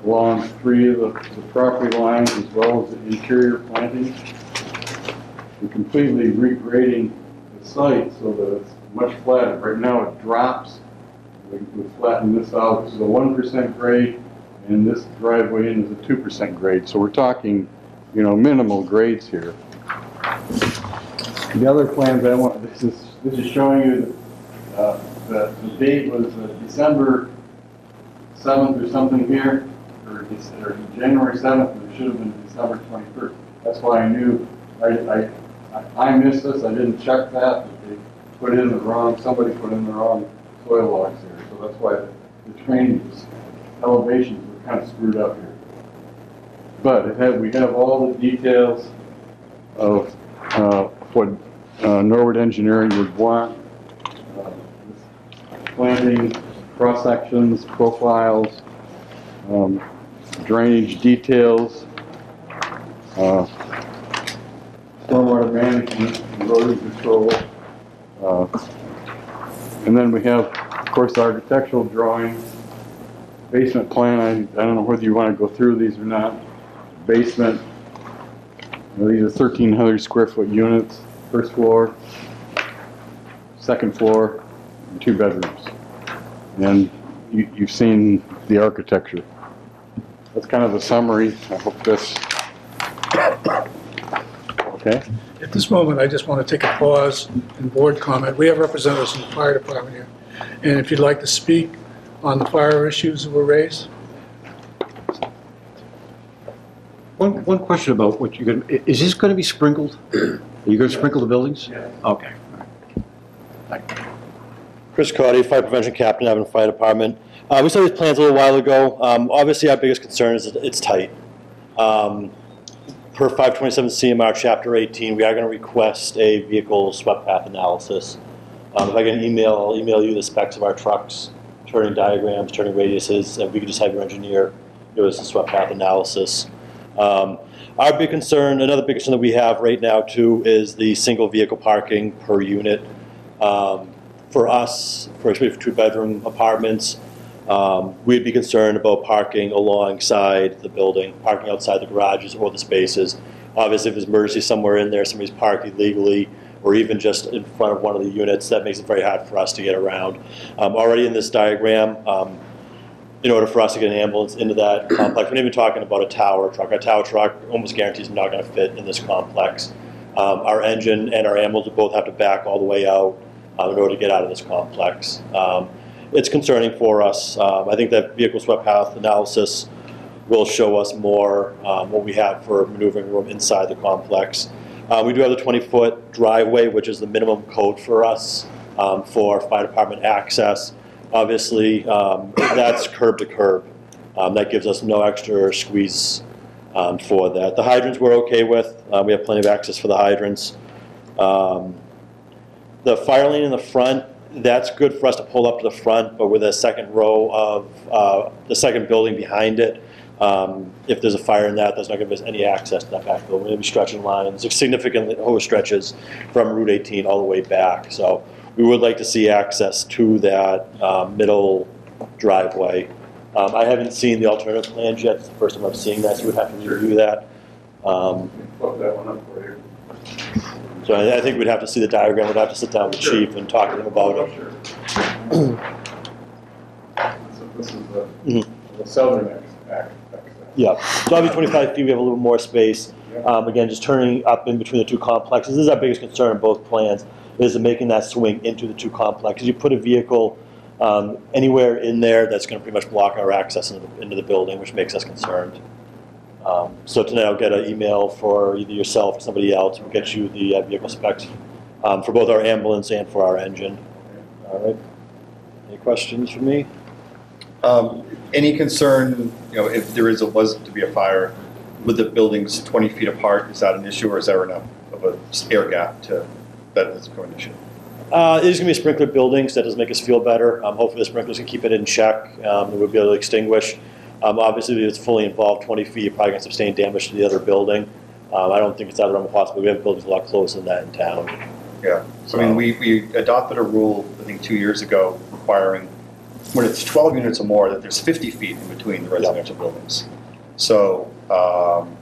along three of the the property lines as well as the interior planting. We're completely regrading the site so that it's much flatter. Right now it drops. We we flatten this out. This is a one percent grade and this driveway in is a two percent grade. So we're talking, you know, minimal grades here. The other plans I want, this is, this is showing you, uh, the, the date was uh, December seventh or something here, or, or January seventh, but it should have been December twenty-first. That's why I knew, I, I, I- missed this, I didn't check that, they put in the wrong, somebody put in the wrong soil logs here, that's why the drainage elevations were kind of screwed up here. But had, we have all the details of, uh, what, uh, Norwood Engineering would want. uh, Planting, cross-sections, profiles, um, drainage details, uh, stormwater management, erosion control. uh, And then we have, course, architectural drawings, basement plan, I, I don't know whether you want to go through these or not. Basement, these are thirteen hundred square foot units, first floor, second floor, and two bedrooms. And you, you've seen the architecture. That's kind of a summary, I hope this, okay? At this moment, I just want to take a pause and board comment. We have representatives from the fire department here. And if you'd like to speak on the fire issues that were raised? One, one question about what you're going to, is this gonna be sprinkled? Are you gonna sprinkle the buildings? Yeah. Okay. Chris Cody, Fire Prevention Captain, Avon Fire Department. Uh, we saw these plans a little while ago. Um, obviously, our biggest concern is that it's tight. Um, per 527 CMR Chapter 18, we are going to request a vehicle swept path analysis. Um, if I get an email, I'll email you the specs of our trucks, turning diagrams, turning radiuses, and we can just have your engineer do a swept path analysis. Um, our big concern, another big concern that we have right now too, is the single vehicle parking per unit. Um, for us, for two-bedroom apartments, um, we'd be concerned about parking alongside the building, parking outside the garages or the spaces. Obviously, if there's emergency somewhere in there, somebody's parked illegally, or even just in front of one of the units, that makes it very hard for us to get around. Um, already in this diagram, um, in order for us to get an ambulance into that complex, we're not even talking about a tower truck. A tower truck almost guarantees not going to fit in this complex. Um, our engine and our ambulance both have to back all the way out um, in order to get out of this complex. Um, it's concerning for us. Um, I think that vehicle swept path analysis will show us more um, what we have for maneuvering room inside the complex. Uh, we do have the 20-foot driveway, which is the minimum code for us um, for fire department access. Obviously, um, that's curb to curb. Um, that gives us no extra squeeze um, for that. The hydrants we're okay with. Uh, we have plenty of access for the hydrants. Um, the fire lane in the front, that's good for us to pull up to the front, but with a second row of uh, the second building behind it, um, if there's a fire in that, that's not going to be any access to that back building. We're going to be stretching lines, significantly over stretches from Route 18 all the way back. So we would like to see access to that uh, middle driveway. Um, I haven't seen the alternative plans yet. It's the first time I'm seeing that, so we'd have to review that. Um, that one up for you. so I I think we'd have to see the diagram, we'd have to sit down with the chief and talk to him about it. Sure. So This is the, Mhm. the southern ex- ac- access. Yeah, so obviously 25 feet, we have a little more space. Um, Again, just turning up in between the two complexes, this is our biggest concern in both plans, is making that swing into the two complexes. You put a vehicle um, anywhere in there, that's going to pretty much block our access into the- into the building, which makes us concerned. Um, So tonight I'll get an email for either yourself or somebody else, we'll get you the uh, vehicle specs um, for both our ambulance and for our engine. All right? Any questions for me? Um, Any concern, you know, if there is, a was to be a fire, with the buildings 20 feet apart, is that an issue, or is there enough of a air gap to, that is going to issue? Uh, it is going to be sprinkler buildings. That does make us feel better. Um, hopefully, the sprinklers can keep it in check. Um, and we'll be able to extinguish. Um, Obviously, if it's fully involved, 20 feet, you're probably going to sustain damage to the other building. Um, I don't think it's out of the realm of possibility. We have buildings a lot closer than that in town. Yeah, so I mean, we, we adopted a rule, I think, two years ago requiring, when it's 12 units or more, that there's 50 feet in between the residential buildings. So, um,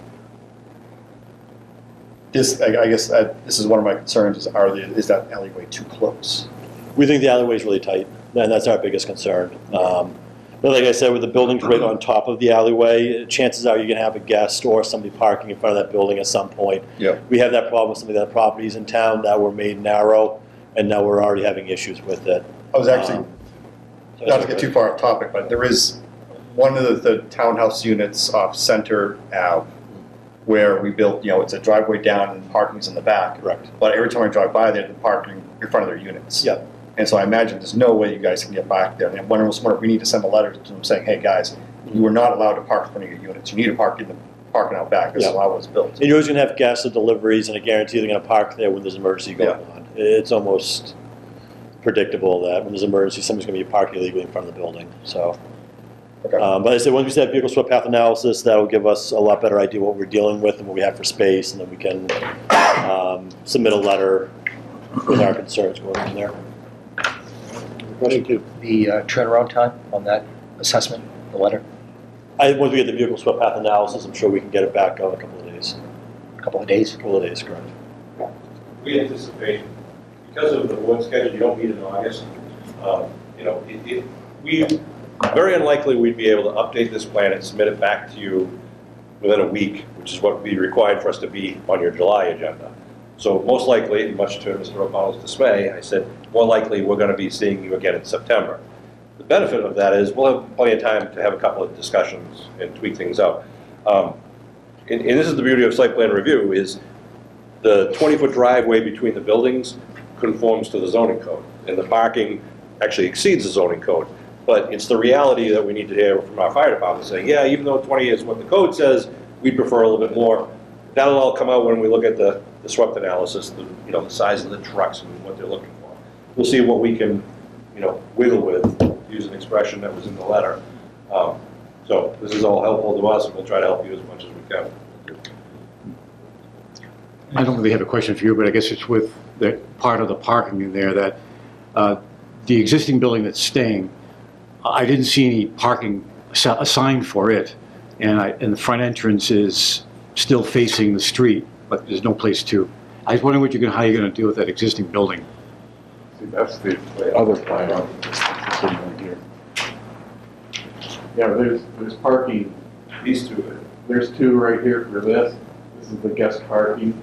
this, I I guess, uh, this is one of my concerns, is are the, is that alleyway too close? We think the alleyway is really tight, and that's our biggest concern. Um, But like I said, with the buildings right on top of the alleyway, chances are you're gonna have a guest or somebody parking in front of that building at some point. Yeah. We have that problem with some of the other properties in town that were made narrow, and now we're already having issues with it. I was actually, Um, not to get too far off topic, but there is one of the, the townhouse units off Center Ave where we built, you know, it's a driveway down and parking's in the back. Correct. But every time I drive by there, the parking in front of their units. Yeah. And so I imagine there's no way you guys can get back there. And one of us, we need to send a letter to them saying, hey, guys, you are not allowed to park in front of your units. You need to park in the parking out back. This is Yeah. how it was built. And you're always gonna have gas deliveries, and I guarantee they're gonna park there when there's an emergency going on. It's almost predictable that when there's an emergency, somebody's gonna be parking illegally in front of the building, so. Okay. Um, But I said, once we set vehicle swept path analysis, that will give us a lot better idea what we're dealing with and what we have for space, and then we can um, submit a letter with our concerns going from there. Thank you. The uh, turnaround time on that assessment, the letter, I, once we get the vehicle swept path analysis, I'm sure we can get it back in a couple of days. a couple of days? A couple of days, correct. We anticipate, because of the board schedule, you don't meet in August. um, You know, it, it, we, very unlikely we'd be able to update this plan and submit it back to you within a week, which is what would be required for us to be on your July agenda. So most likely, much to Mr. O'Connell's dismay, I said, more likely, we're gonna be seeing you again in September. The benefit of that is we'll have plenty of time to have a couple of discussions and tweak things out. Um, And, and this is the beauty of site plan review, is the 20-foot driveway between the buildings conforms to the zoning code, and the parking actually exceeds the zoning code. But it's the reality that we need to hear from our fire department, saying, yeah, even though 20 is what the code says, we'd prefer a little bit more. That'll all come out when we look at the, the swept analysis, the, you know, the size of the trucks and what they're looking for. We'll see what we can, you know, wiggle with, use an expression that was in the letter. Um, So this is all helpful to us, and we'll try to help you as much as we can. I don't really have a question for you, but I guess it's with the part of the parking in there that uh, the existing building that's staying, I didn't see any parking assi- assigned for it. And I, and the front entrance is still facing the street, but there's no place to. I was wondering what you're gonna, how you're gonna deal with that existing building. See, that's the other plan, sitting right here. Yeah, there's, there's parking, These two, there's two right here for this. This is the guest parking.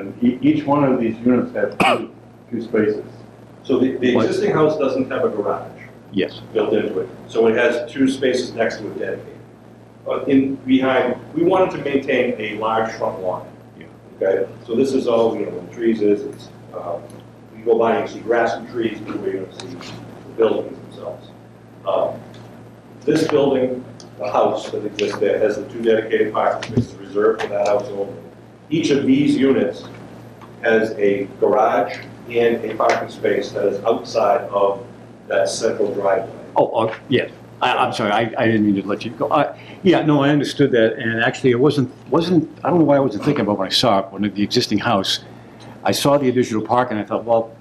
And e- each one of these units have two, two spaces. so the, the existing house doesn't have a garage. Yes. built into it. So it has two spaces next to it dedicated. But in, behind, we wanted to maintain a large front lawn. Okay, so this is all, you know, where the trees is, it's, um, you go by and you see grass and trees, but we're gonna see the buildings themselves. Um, This building, the house that exists there, has the two dedicated parking spaces reserved for that house only. Each of these units has a garage and a parking space that is outside of that central driveway. Oh, oh, yes. I, I'm sorry, I, I didn't mean to let you go. I- Yeah, no, I understood that, and actually, it wasn't, wasn't, I don't know why I wasn't thinking about when I saw it, when the existing house, I saw the additional parking, I thought, well,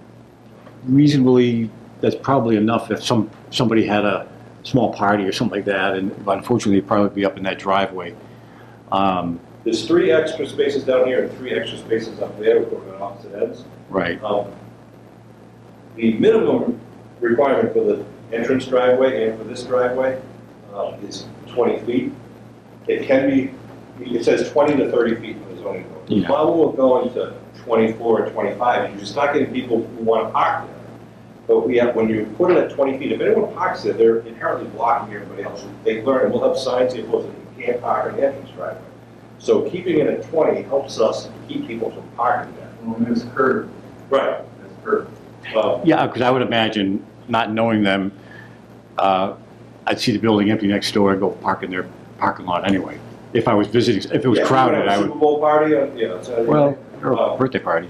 reasonably, that's probably enough if some, somebody had a small party or something like that, and but unfortunately, it'd probably be up in that driveway. Um, There's three extra spaces down here and three extra spaces up there, we're going on opposite ends. Right, Um, The minimum requirement for the entrance driveway and for this driveway um, is 20 feet. It can be, it says 20 to 30 feet in the zoning code. The Yeah. problem with going to 24 and 25 is you're just not getting people who want to park there. But we have, when you put it at 20 feet, if anyone parks there, they're inherently blocking everybody else. They learn, and we'll have signs here posted, you can't park on the entrance driveway. So keeping it at 20 helps us keep people from parking there. Well, it's curved, Right. it's curved. Um, yeah, because I would imagine, not knowing them, uh, I'd see the building empty next door, and go park in their parking lot anyway. If I was visiting, if it was Yeah, if you crowded, I to a I would, Super Bowl party, on- you know, Saturday well, or a um, birthday party.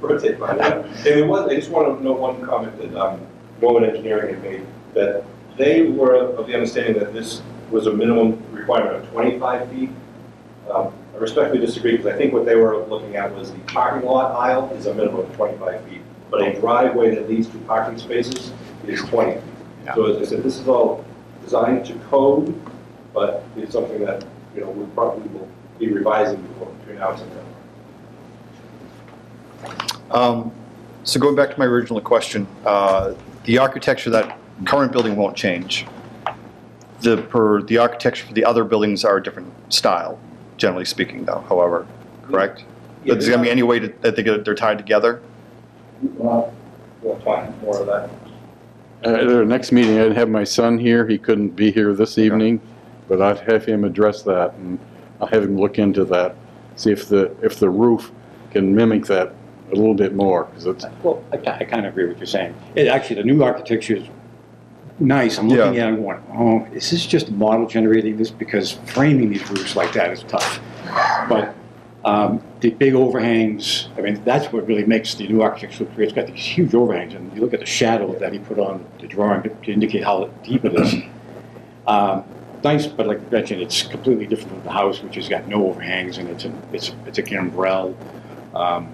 birthday party. yeah. And there was, I just want to know one comment that um, Norwood Engineering had made, that they were of the understanding that this was a minimum requirement of 25 feet. Um, I respectfully disagree, because I think what they were looking at was the parking lot aisle is a minimum of 25 feet, but a driveway that leads to parking spaces is 20 feet. So as I said, this is all designed to code, but it's something that, you know, we probably will be revising before, between now and September. Um, So going back to my original question, uh, the architecture, of that current building won't change. The, per, the architecture for the other buildings are a different style, generally speaking though, however, correct? Yeah, there gonna be any way to- that they get- they're tied together? Well, We'll find more of that. Uh, At our next meeting, I'd have my son here. He couldn't be here this evening, but I'd have him address that, and I'll have him look into that, see if the, if the roof can mimic that a little bit more, because it's, Well, I, I kind of agree with what you're saying. It, actually, the new architecture is nice. I'm looking Yeah. at it and going, oh, is this just model generating this? Because framing these roofs like that is tough. But, um, the big overhangs, I mean, that's what really makes the new architecture look great. It's got these huge overhangs, and you look at the shadow that he put on the drawing to to indicate how deep it is. Um, Nice, but like I mentioned, it's completely different from the house, which has got no overhangs, and it's a, it's, it's a gambrel. Um,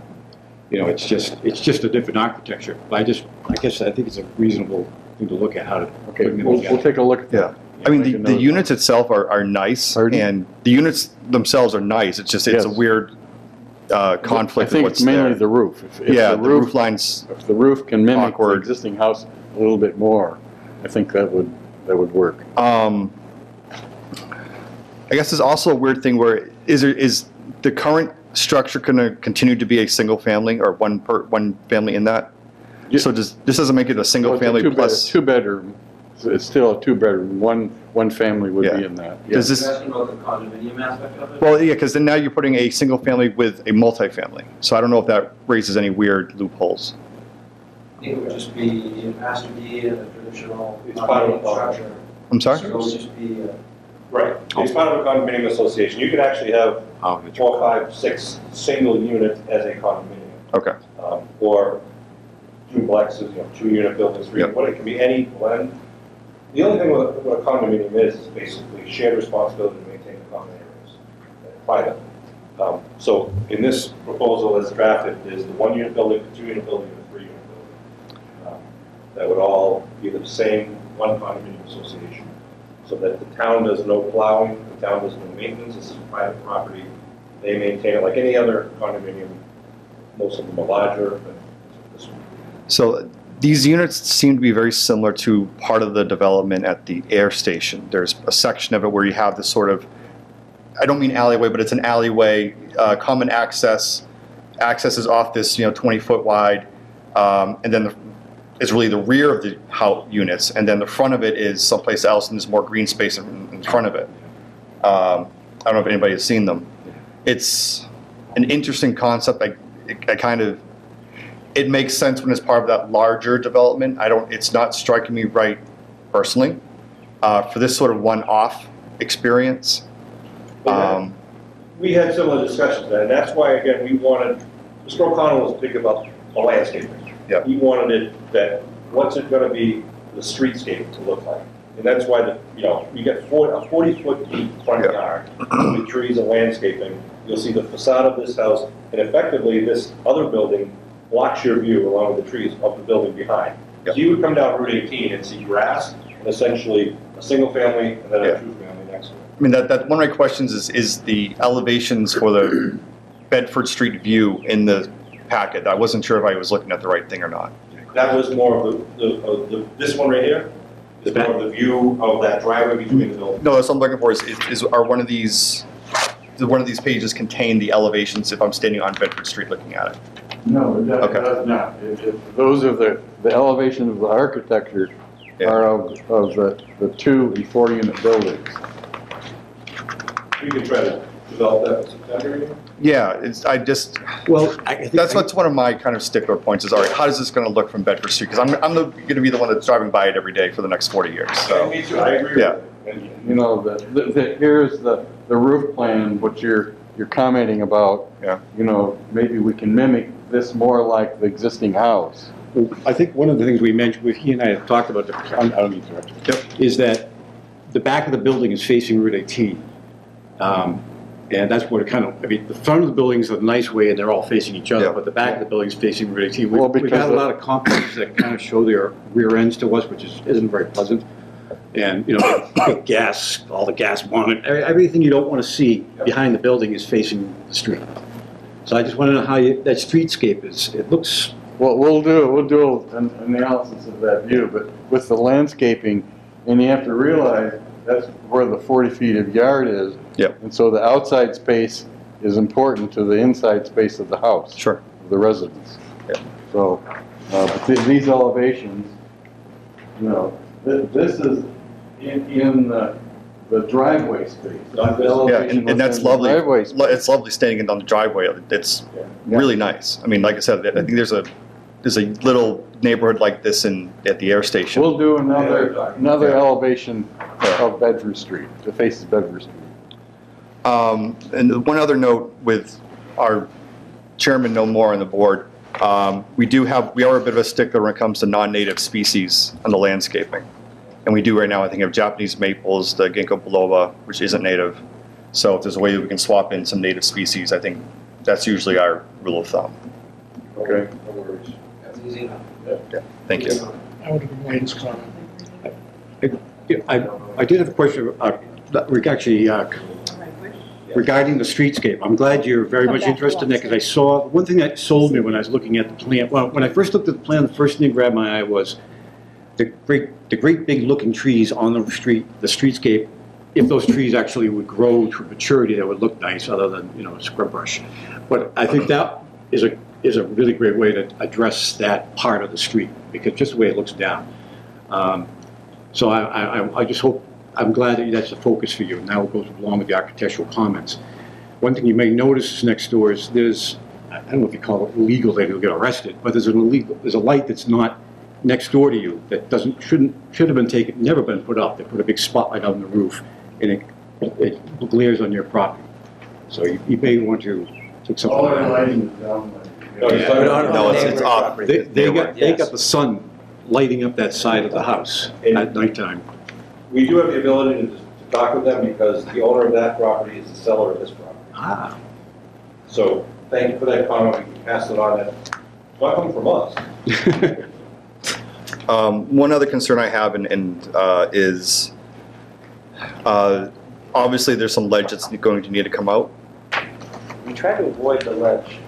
you know, it's just, it's just a different architecture. But I just, I guess, I think it's a reasonable thing to look at, how to. okay, put them we'll, we'll take a look at that. Yeah. I mean, the, the note. units itself are, are nice, Pardon? and the units themselves are nice, it's just, it's a Yes. weird uh, I conflict of think what's it's mainly there. the roof. If- if Yeah, the the roof lines, If the roof can mimic the Awkward. existing house a little bit more, I think that would, that would work. Um, I guess there's also a weird thing where, is there, is the current structure gonna continue to be a single family or one per, one family in that? Yeah. So does, this doesn't make it a single Well, it's a family two-bed- plus, Two bedroom, It's- it's still a two bedroom, one, one family would Yeah. be in that. does Yeah. this, asking about the condominium aspect of it? well, yeah, because then now you're putting a single family with a multifamily. So I don't know if that raises any weird loopholes. It would just be a master deed and a traditional It's part of the condominium structure. I'm sorry? So it would just be, uh, Right. It's part of a condominium association. You could actually have Oh, four, five, six single units as a condominium. Okay. um, or duplexes, you know, two-unit buildings, three, Yep. what, it can be any blend. The only thing with a- what a condominium is, is basically shared responsibility to maintain the common areas, uh, private. Um, So in this proposal as drafted, is the one-unit building, the two-unit building, and the three-unit building. Um, That would all be the same one condominium association, so that the town does no plowing, the town does no maintenance, this is private property. They maintain it like any other condominium, most of them are larger, but this one. So these units seem to be very similar to part of the development at the air station. There's a section of it where you have this sort of, I don't mean alleyway, but it's an alleyway, uh, common access. Access is off this, you know, 20-foot wide, um, and then the, it's really the rear of the house units, and then the front of it is someplace else, and there's more green space in, in front of it. Um, I don't know if anybody has seen them. It's an interesting concept. I, I kind of, it makes sense when it's part of that larger development. I don't, it's not striking me right personally, uh, for this sort of one-off experience. Um, We had similar discussions, and that's why, again, we wanted, Mr. O'Connell was big about the landscaping. Yep. He wanted it that, what's it gonna be, the streetscape to look like? And that's why the, you know, you get four, a forty-foot deep front Yep. yard with trees and landscaping. You'll see the facade of this house, and effectively, this other building blocks your view along with the trees of the building behind. So you would come down Route 18 and see grass, and essentially a single family, and then Yeah. a two-family next to it. I mean, that, that, one of my questions is, is the elevations for the Bedford Street view in the packet. I wasn't sure if I was looking at the right thing or not. That was more of the, the, of the, this one right here is more of the view of that driveway between the buildings. No, that's what I'm looking for is, is, is- are one of these, one of these pages contain the elevations if I'm standing on Bedford Street looking at it? No, it does, Okay. it does not. It- it- Those are the, the elevation of the architecture Yeah. are of, of the, the two and four unit buildings. We can try to develop that in September. Yeah, it's, I just, Well, I I think. that's what's one of my kind of stickler points is, all right, how is this gonna look from Bedford Street? Because I'm, I'm gonna be the one that's driving by it every day for the next 40 years, so. Me too, I agree with Yeah. you. And- You know, the, the, the- here's the, the roof plan, what you're, you're commenting about. Yeah. You know, maybe we can mimic this more like the existing house. I think one of the things we mentioned, he and I have talked about, the- I don't mean to interrupt is that the back of the building is facing Route 18. Um, And that's what it kind of, I mean, the front of the building's a nice way and they're all facing each other, Yeah. but the back of the building is facing Route 18. We- Well, We've because had a lot of complexes that kind of show their rear ends to us, which is, isn't very pleasant. And, you know, big gas, all the gas wanted, everything you don't want to see behind the building is facing the street. So I just want to know how you, that streetscape is, it looks, Well, we'll do, we'll do an analysis of that view, but with the landscaping, and you have to realize that's where the 40 feet of yard is. Yep. And so the outside space is important to the inside space of the house. Sure. The residents. Yep. So, uh, th- these elevations, you know, thi- this is in, in the the driveway space. The Yeah, and, and that's lovely. Driveway Lo- It's lovely standing down the driveway. It's really nice. I mean, like I said, I think there's a, there's a little neighborhood like this in, at the air station. We'll do another, another elevation of Bedford Street, that faces Bedford Street. Um, and one other note with our chairman no more on the board, um, we do have, we are a bit of a stickler when it comes to non-native species on the landscaping. And we do right now, I think, have Japanese maples, the ginkgo biloba, which isn't native. So if there's a way that we can swap in some native species, I think that's usually our rule of thumb. Okay. That's easy enough. Thank you. I would agree with Wayne's comment. I, I did have a question, uh, that reg- actually, uh, regarding the streetscape. I'm glad you're very Come much interested in us. that, because I saw, one thing that sold me when I was looking at the plan, well, when I first looked at the plan, the first thing that grabbed my eye was the great, the great big looking trees on the street, the streetscape, if those trees actually would grow to maturity, that would look nice, other than, you know, scrub brush. But I think that is a, is a really great way to address that part of the street, because just the way it looks down. Um, So I, I, I- just hope, I'm glad that that's a focus for you, and now it goes along with the architectural comments. One thing you may notice next door is there's, I don't know if you call it illegal, that you'll get arrested, but there's an illegal, there's a light that's not next door to you that doesn't, shouldn't, should have been taken, never been put up. They put a big spotlight on the roof, and it, it glares on your property. So you you may want to take something. All our lighting is down. No, he's talking No, it's, it's off. They, they got, they got the sun lighting up that side of the house at nighttime. We do have the ability to, to talk with them because the owner of that property is the seller of this property. Ah. So thank you for that comment, we can pass it on, it's not coming from us. Um, One other concern I have and- and uh, is, uh, obviously, there's some ledge that's going to need to come out. We tried to avoid the ledge.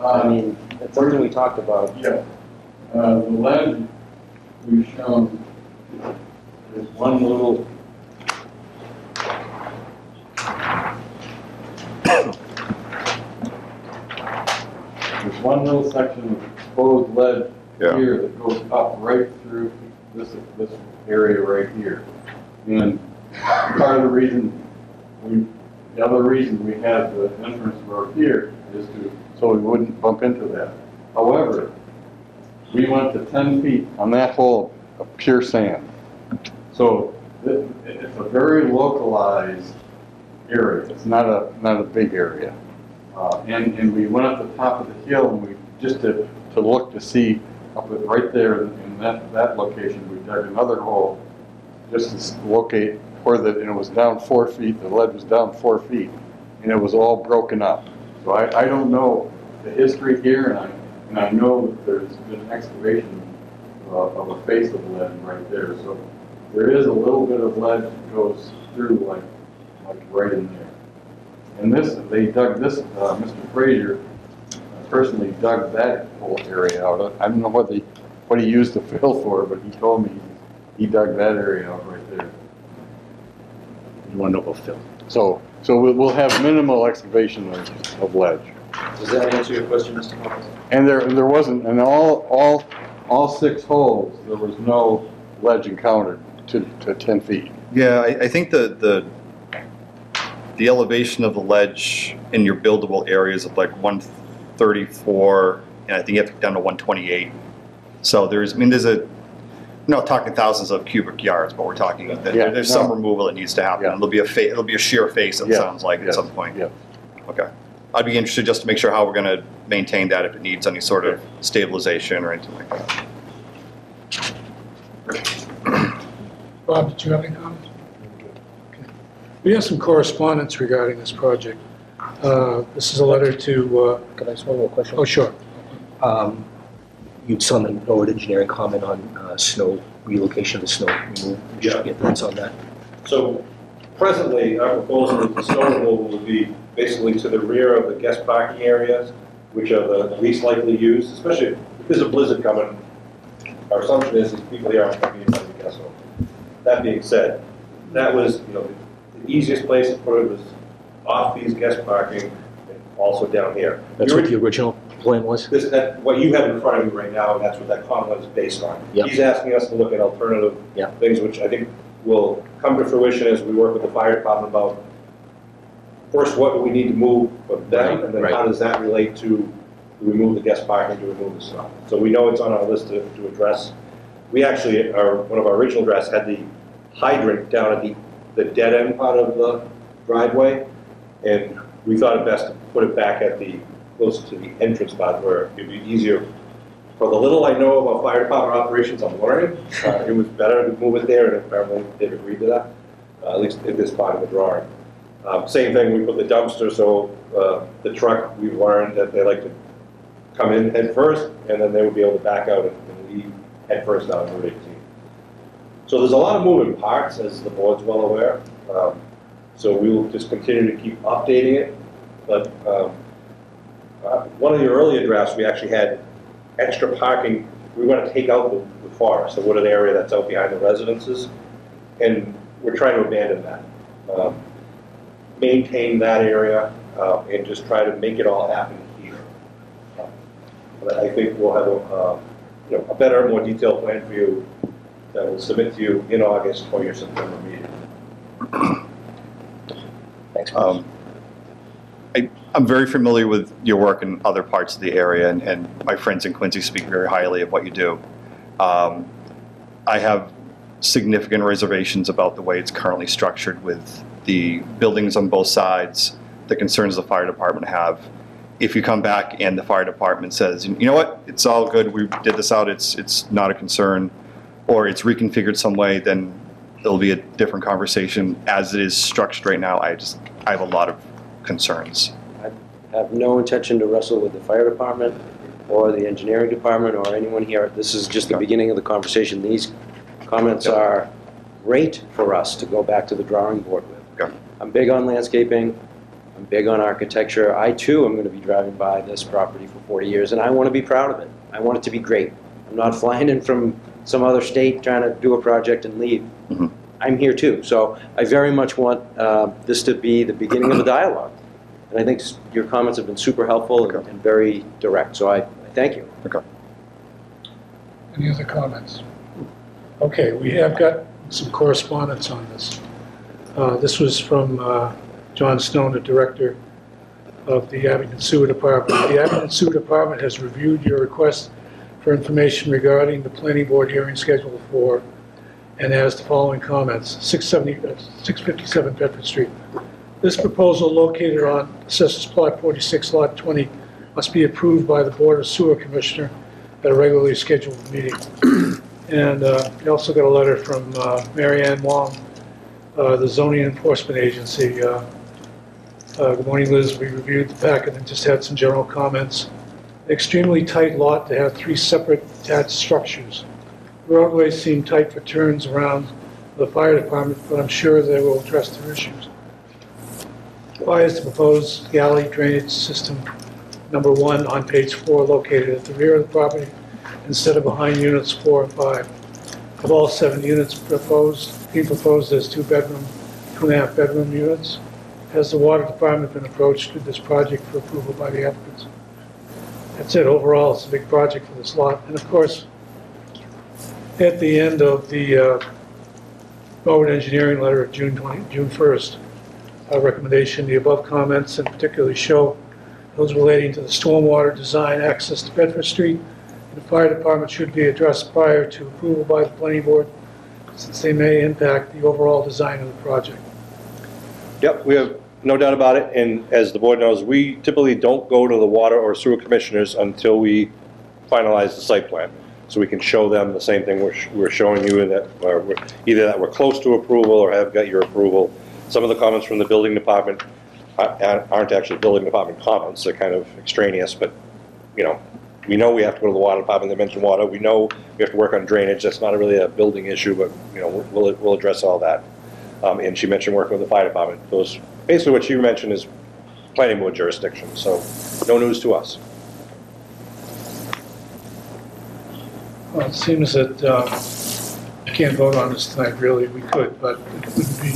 I mean, that's something we talked about. Yeah. Uh, the ledge we've shown is one little. There's one little section of exposed ledge Yeah. here that goes up right through this, this area right here. And part of the reason we, the other reason we have the entrance road here is to, so we wouldn't bump into that. However, we went to 10 feet on that hole of pure sand. So it, it's a very localized area. It's not a, not a big area. Uh, and, and we went up the top of the hill and we, just to, to look to see up right there in in that, that location, we dug another hole just to locate where the, and it was down four feet, the lead was down four feet, and it was all broken up. So I, I don't know the history here, and I, and I know that there's been an excavation of, of a face of lead right there, so there is a little bit of lead that goes through like, like right in there. And this, they dug this, uh, Mr. Frazier uh, personally dug that whole area out. I don't know what he, what he used to fill for, but he told me he dug that area out right there. You want to know about Phil? So, so we'll, we'll have minimal excavation of, of ledge. Does that answer your question, Mr. Hawkins? And there, there wasn't, in all, all, all six holes, there was no ledge encountered to, to 10 feet. Yeah, I, I think the, the, the elevation of the ledge in your buildable areas of like 134, and I think you have to get down to 128. So there's, I mean, there's a, we're not talking thousands of cubic yards, but we're talking, there- Yeah, there's some no. removal that needs to happen. Yeah. It'll be a fa, it'll be a sheer face, it Yeah, sounds like, at some point. yeah. Okay. I'd be interested just to make sure how we're gonna maintain that if it needs any sort of stabilization or anything like that. Bob, did you have any comments? We have some correspondence regarding this project. Uh, This is a letter to, uh, Can I ask one more question? oh, sure. Um, You saw the Norwood Engineering comment on uh, snow, relocation of the snow removal. Yeah. Get thoughts on that? So presently, our proposal is the snow removal will be basically to the rear of the guest parking areas, which are the least likely used, especially if there's a blizzard coming. Our assumption is these people here aren't going to be inside the guest home. That being said, that was, you know, the easiest place to put it was off these guest parking and also down here. That's what the original plan was? This, that, what you have in front of you right now, that's what that comment is based on. Yep. He's asking us to look at alternative Yep. things, which I think will come to fruition as we work with the fire department about, first, what do we need to move for them, and then how does that relate to, remove the guest parking, to remove the snow? So we know it's on our list to, to address. We actually, our, one of our original drafts had the hydrant down at the, the dead end part of the driveway, and we thought it best to put it back at the, closer to the entrance spot where it'd be easier. For the little I know about fire department operations, I'm learning, uh, it was better to move it there, and apparently they've agreed to that, uh, at least in this part of the drawing. Um, Same thing, we put the dumpster, so uh, the truck, we've learned that they like to come in head first, and then they would be able to back out and and leave head first down Route 18. So there's a lot of moving parts, as the board's well aware. Um, So we will just continue to keep updating it. But um, uh, one of the earlier drafts, we actually had extra parking. We want to take out the the forest, the wooded area that's out behind the residences. And we're trying to abandon that. Um, Maintain that area uh, and just try to make it all happen here. But I think we'll have a, uh, you know, a better, more detailed plan for you that we'll submit to you in August for your September meeting. Um, I, I'm very familiar with your work in other parts of the area, and, and my friends in Quincy speak very highly of what you do. Um, I have significant reservations about the way it's currently structured with the buildings on both sides, the concerns the fire department have. If you come back and the fire department says, you know what, it's all good, we did this out, it's, it's not a concern, or it's reconfigured some way, then it'll be a different conversation. As it is structured right now, I just, I have a lot of concerns. I have no intention to wrestle with the fire department or the engineering department or anyone here. This is just the beginning of the conversation. These comments are great for us to go back to the drawing board with. Okay. I'm big on landscaping. I'm big on architecture. I too am going to be driving by this property for 40 years, and I want to be proud of it. I want it to be great. I'm not flying in from some other state trying to do a project and leave. Mhm. I'm here too. So I very much want uh, this to be the beginning of a dialogue. And I think your comments have been super helpful and- and very direct, so I I thank you. Okay. Any other comments? Okay, we have got some correspondence on this. Uh, This was from uh, John Stone, the Director of the Abington Sewer Department. The Abington Sewer Department has reviewed your request for information regarding the planning board hearing schedule for, and has the following comments. 670, uh, 657 Bedford Street. This proposal located on Assessors Plot 46, Lot 20, must be approved by the Board of Sewer Commissioner at a regularly scheduled meeting. And uh, we also got a letter from uh, Mary Ann Wong, uh, the zoning enforcement agency. Uh, uh, Good morning, Liz. We reviewed the packet and just had some general comments. Extremely tight lot to have three separate attached structures. Roadways seem tight for turns around the fire department, but I'm sure they will address their issues. Why is the proposed galley drainage system number one on page four located at the rear of the property instead of behind units four and five. Of all seven units proposed, being proposed as two-bedroom, two-and-a-half bedroom units, has the water department been approached with this project for approval by the applicants? That's it, overall, it's a big project for this lot, and of course, at the end of the uh, Norwood Engineering letter of June 20, June 1st, uh, recommendation, the above comments and particularly show those relating to the stormwater design access to Bedford Street. and The fire department should be addressed prior to approval by the planning board, since they may impact the overall design of the project. Yep, we have no doubt about it, and as the board knows, we typically don't go to the water or sewer commissioners until we finalize the site plan. So we can show them the same thing we're, sh- we're showing you, that, either that we're close to approval or have got your approval. Some of the comments from the building department aren't actually building department comments, they're kind of extraneous, but, you know, we know we have to go to the water department, they mentioned water, we know we have to work on drainage, that's not really a building issue, but, you know, we'll, we'll address all that. Um, and she mentioned working with the fire department, those, basically what she mentioned is planning board jurisdiction, so no news to us. Well, it seems that um, we can't vote on this tonight, really. We could, but it wouldn't be,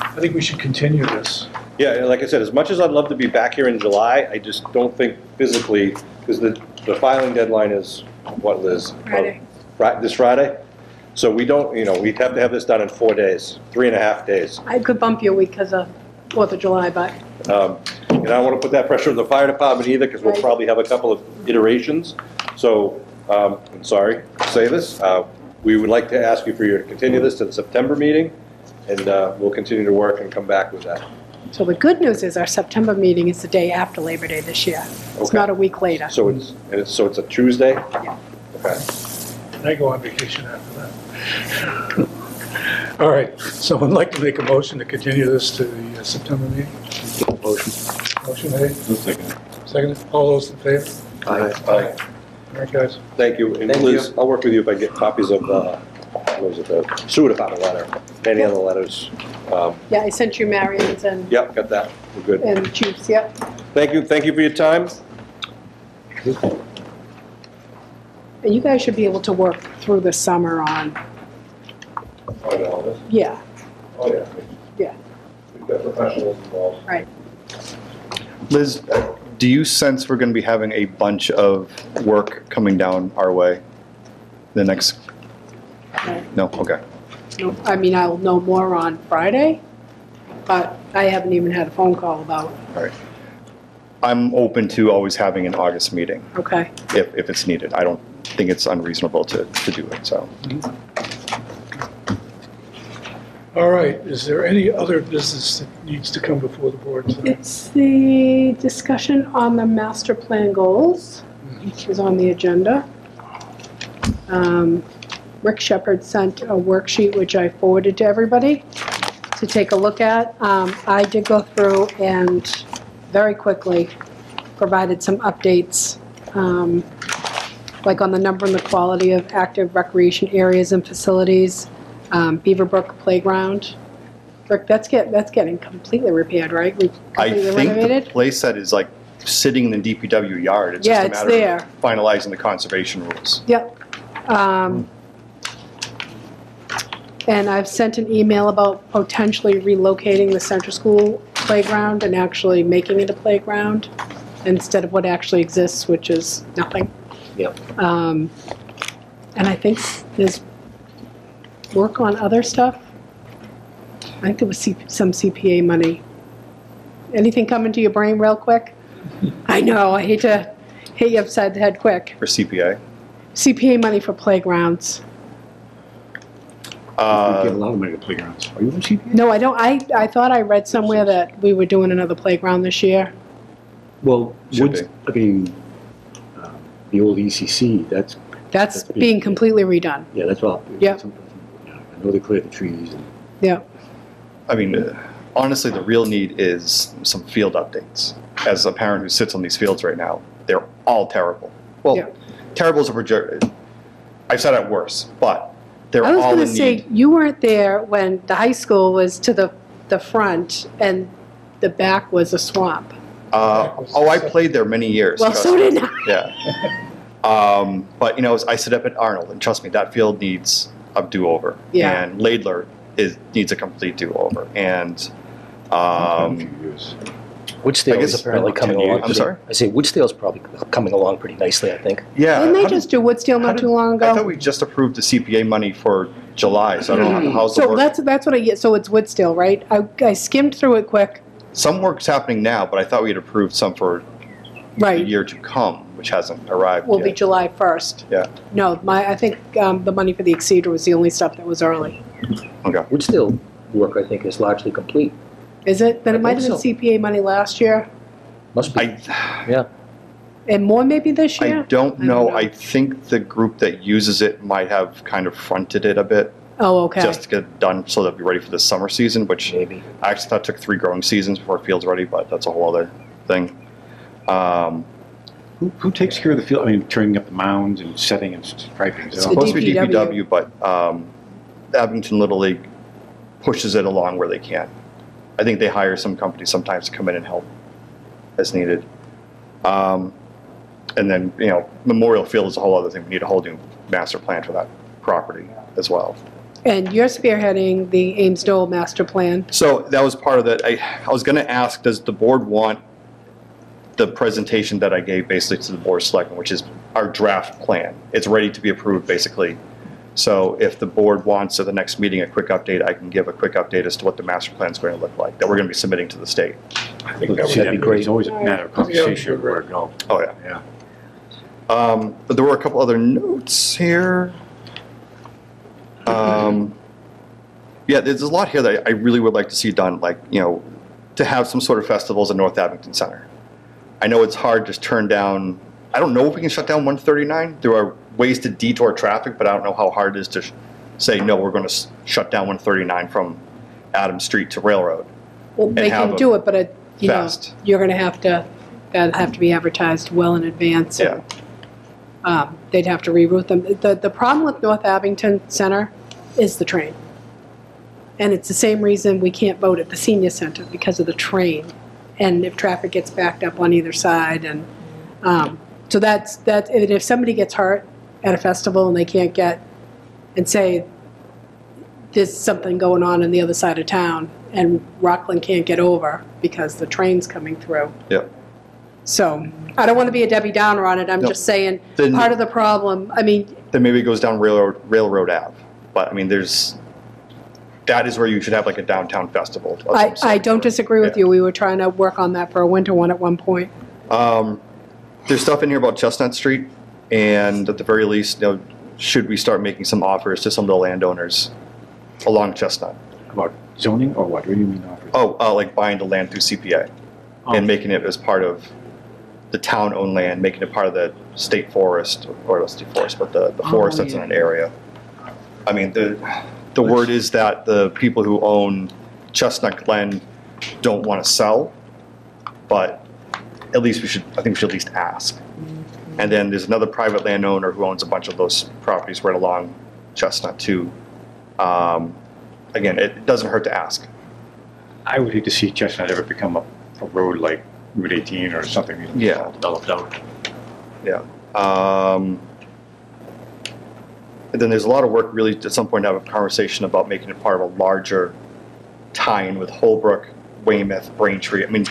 I think we should continue this. Yeah, and like I said, as much as I'd love to be back here in July, I just don't think physically, because the, the filing deadline is, what, Liz? Friday. Right, this Friday? So we don't, you know, we'd have to have this done in four days, three and a half days. I could bump you a week because of Fourth of July, but Um, And I don't want to put that pressure on the fire department either, because we'll Right. probably have a couple of iterations. So, um, I'm sorry to say this, uh, we would like to ask you for you to continue this to the September meeting, and uh, we'll continue to work and come back with that. So the good news is our September meeting is the day after Labor Day this year. It's Okay. not a week later. So it's, and it's, so it's a Tuesday? Yeah. Okay. And I go on vacation after that. All right, someone like to make a motion to continue this to the uh, September meeting? Motion. Motion made, Second. seconded, all those in favor? Aye. Aye. All right, guys. Thank you. And Thank Liz, I'll work with you if I get copies of, uh, what was it, the sewer department letter, any other letters. Um, Yeah, I sent you Marion's and, Yep, got that, we're good. and Chief's, yep. Thank you, thank you for your time. And you guys should be able to work through the summer on, Oh, yeah, all this? yeah, Oh, yeah. Yeah. We've got professionals involved. right. Liz, uh, do you sense we're going to be having a bunch of work coming down our way the next? No, okay. No, I mean, I'll know more on Friday, but I haven't even had a phone call about, All right. I'm open to always having an August meeting okay. if, if it's needed. I don't think it's unreasonable to, to do it, so. Mm-hmm. All right, is there any other business that needs to come before the board tonight? It's the discussion on the master plan goals, which is on the agenda. Um, Rick Shepherd sent a worksheet, which I forwarded to everybody to take a look at. Um, I did go through and very quickly provided some updates, um, like on the number and the quality of active recreation areas and facilities, um, Beaverbrook Playground. Rick, that's get, that's getting completely repaired, right? We I Completely think the renovated? place that is like sitting in the DPW yard. It's Yeah, just a it's matter of there. finalizing the conservation rules. Yep. Um, And I've sent an email about potentially relocating the central school playground and actually making it a playground instead of what actually exists, which is nothing. Yep. Um, And I think there's work on other stuff. I think it was C- some CPA money. Anything coming to your brain real quick? I know, I hate to hit you upside the head quick. For CPA. CPA money for playgrounds. We Uh, give a lot of money to playgrounds. Are you on CPA? No, I don't, I, I thought I read somewhere that we were doing another playground this year. Well, Should Woods, I mean, uh, the old ECC, that's, That's That's being being- completely redone. yeah, that's all. Yeah. I know they cleared the trees and Yeah, I mean, uh, honestly, the real need is some field updates. As a parent who sits on these fields right now, they're all terrible. Well, Yeah. terrible is a project. I've said it worse, but they're all. I was gonna say, need. you weren't there when the high school was to the, the front and the back was a swamp. Uh, oh, I played there many years. Well, trust so me. did I. Yeah. Um, but you know, I sit up at Arnold, and trust me, that field needs a do-over. Yeah. And Laidler is needs a complete do-over. And a um, few years. I guess is apparently coming along. I'm pretty- sorry? I say Woodsdale's probably coming along pretty nicely, I think. yeah, Didn't they how did- just do Woodsdale not did- too long ago? I thought we just approved the CPA money for July, so I don't know how's the So work. that's, that's what I get, so it's Woodsdale, right? I, I skimmed through it quick. Some work's happening now, but I thought we had approved some for the Right, year to come, which hasn't arrived yet, will be. July 1st. Yeah. No, my, I think um, the money for the Exceder was the only stuff that was early. Okay. still work, I think, is largely complete. Is it? Then I it might have think been CPA money last year, Must be. I, Yeah. and more maybe this I year? don't I don't know. know. I think the group that uses it might have kind of fronted it a bit. Oh, okay. Just to get it done so they'll be ready for the summer season, which Maybe. I actually thought took three growing seasons before the field's ready, but that's a whole other thing. Um, Who, who takes care of the field, I mean, turning up the mounds and setting and striping? It's all- supposed to be DPW. DPW, but um, Abington Little League pushes it along where they can. I think they hire some companies sometimes to come in and help as needed. Um, And then, you know, Memorial Field is a whole other thing. We need a whole new master plan for that property as well. And you're spearheading the Ames Nowell master plan. So that was part of that. I, I was gonna ask, does the board want the presentation that I gave basically to the board of selectmen, which is our draft plan? It's ready to be approved, basically. So if the board wants at the next meeting a quick update, I can give a quick update as to what the master plan is going to look like, that we're gonna be submitting to the state. I think that That'd be be great. It's always a matter of conversation of where to go. Oh, yeah. Yeah. Um, but there were a couple other notes here. Um, yeah, there's a lot here that I really would like to see done, like, you know, to have some sort of festivals at North Abington Center. I know it's hard to turn down, I don't know if we can shut down 139. There are ways to detour traffic, but I don't know how hard it is to sh- say, no, we're going to shut down 139 from Adams Street to Railroad. Well, they have can a do it, but it, you know, you're gonna have to, that'd have to be advertised well in advance. and, Um, they'd have to reroute them. The, the problem with North Abington Center is the train. And it's the same reason we can't vote at the senior center, because of the train. And if traffic gets backed up on either side and, um, so that's, that, and if somebody gets hurt at a festival and they can't get, and say, there's something going on on the other side of town, and Rockland can't get over because the train's coming through. Yep. So, I don't want to be a Debbie Downer on it, I'm No. just saying, Then- part of the problem, I mean, then maybe it goes down Railroad, Railroad Ave. But I mean, there's, that is where you should have like a downtown festival. of I. I don't disagree with you, we were trying to work on that for a winter one at one point. Um, there's stuff in here about Chestnut Street, and at the very least, you know, should we start making some offers to some of the landowners along Chestnut? About zoning or what? What do you mean offer? Oh, uh, like buying the land through CPA Oh. and making it as part of the town-owned land, making it part of the state forest, or not state forest, but the, the Oh, forest that's in an area. I mean, the, the word is that the people who own Chestnut Glen don't want to sell, but at least we should, I think we should at least ask. And then there's another private landowner who owns a bunch of those properties right along Chestnut too. Um, Again, it doesn't hurt to ask. I would hate to see Chestnut ever become a, a road like Route 18 or something. you know, Yeah. Developed out. Yeah. Um, and then there's a lot of work really at some point to have a conversation about making it part of a larger tie-in with Holbrook, Weymouth, Braintree. I mean,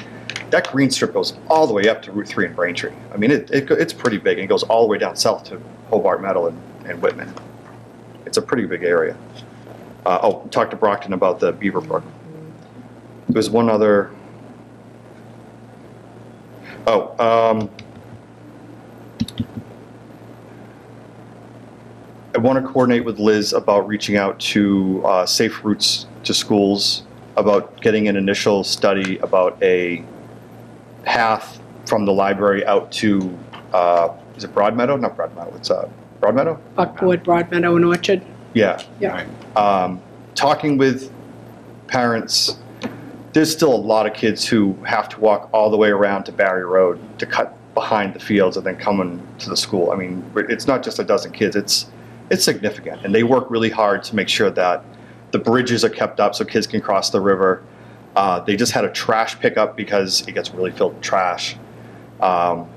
that green strip goes all the way up to Route 3 in Braintree. I mean, it, it, it's pretty big and it goes all the way down south to Hobart Meadow and, and Whitman. It's a pretty big area. Uh, oh, talk to Brockton about the Beaver Brook. There's one other. Oh, um, I want to coordinate with Liz about reaching out to uh, Safe Routes to Schools, about getting an initial study about a path from the library out to, uh, is it Broad Broadmeadow? Not Broadmeadow, it's uh, Broadmeadow? Buckwood, Broadmeadow, and Orchard. Yeah. Yeah. Um, talking with parents, there's still a lot of kids who have to walk all the way around to Barry Road to cut behind the fields and then coming to the school. I mean, it's not just a dozen kids, it's, it's significant. And they work really hard to make sure that the bridges are kept up so kids can cross the river. Uh, they just had a trash pickup because it gets really filled with trash. Um,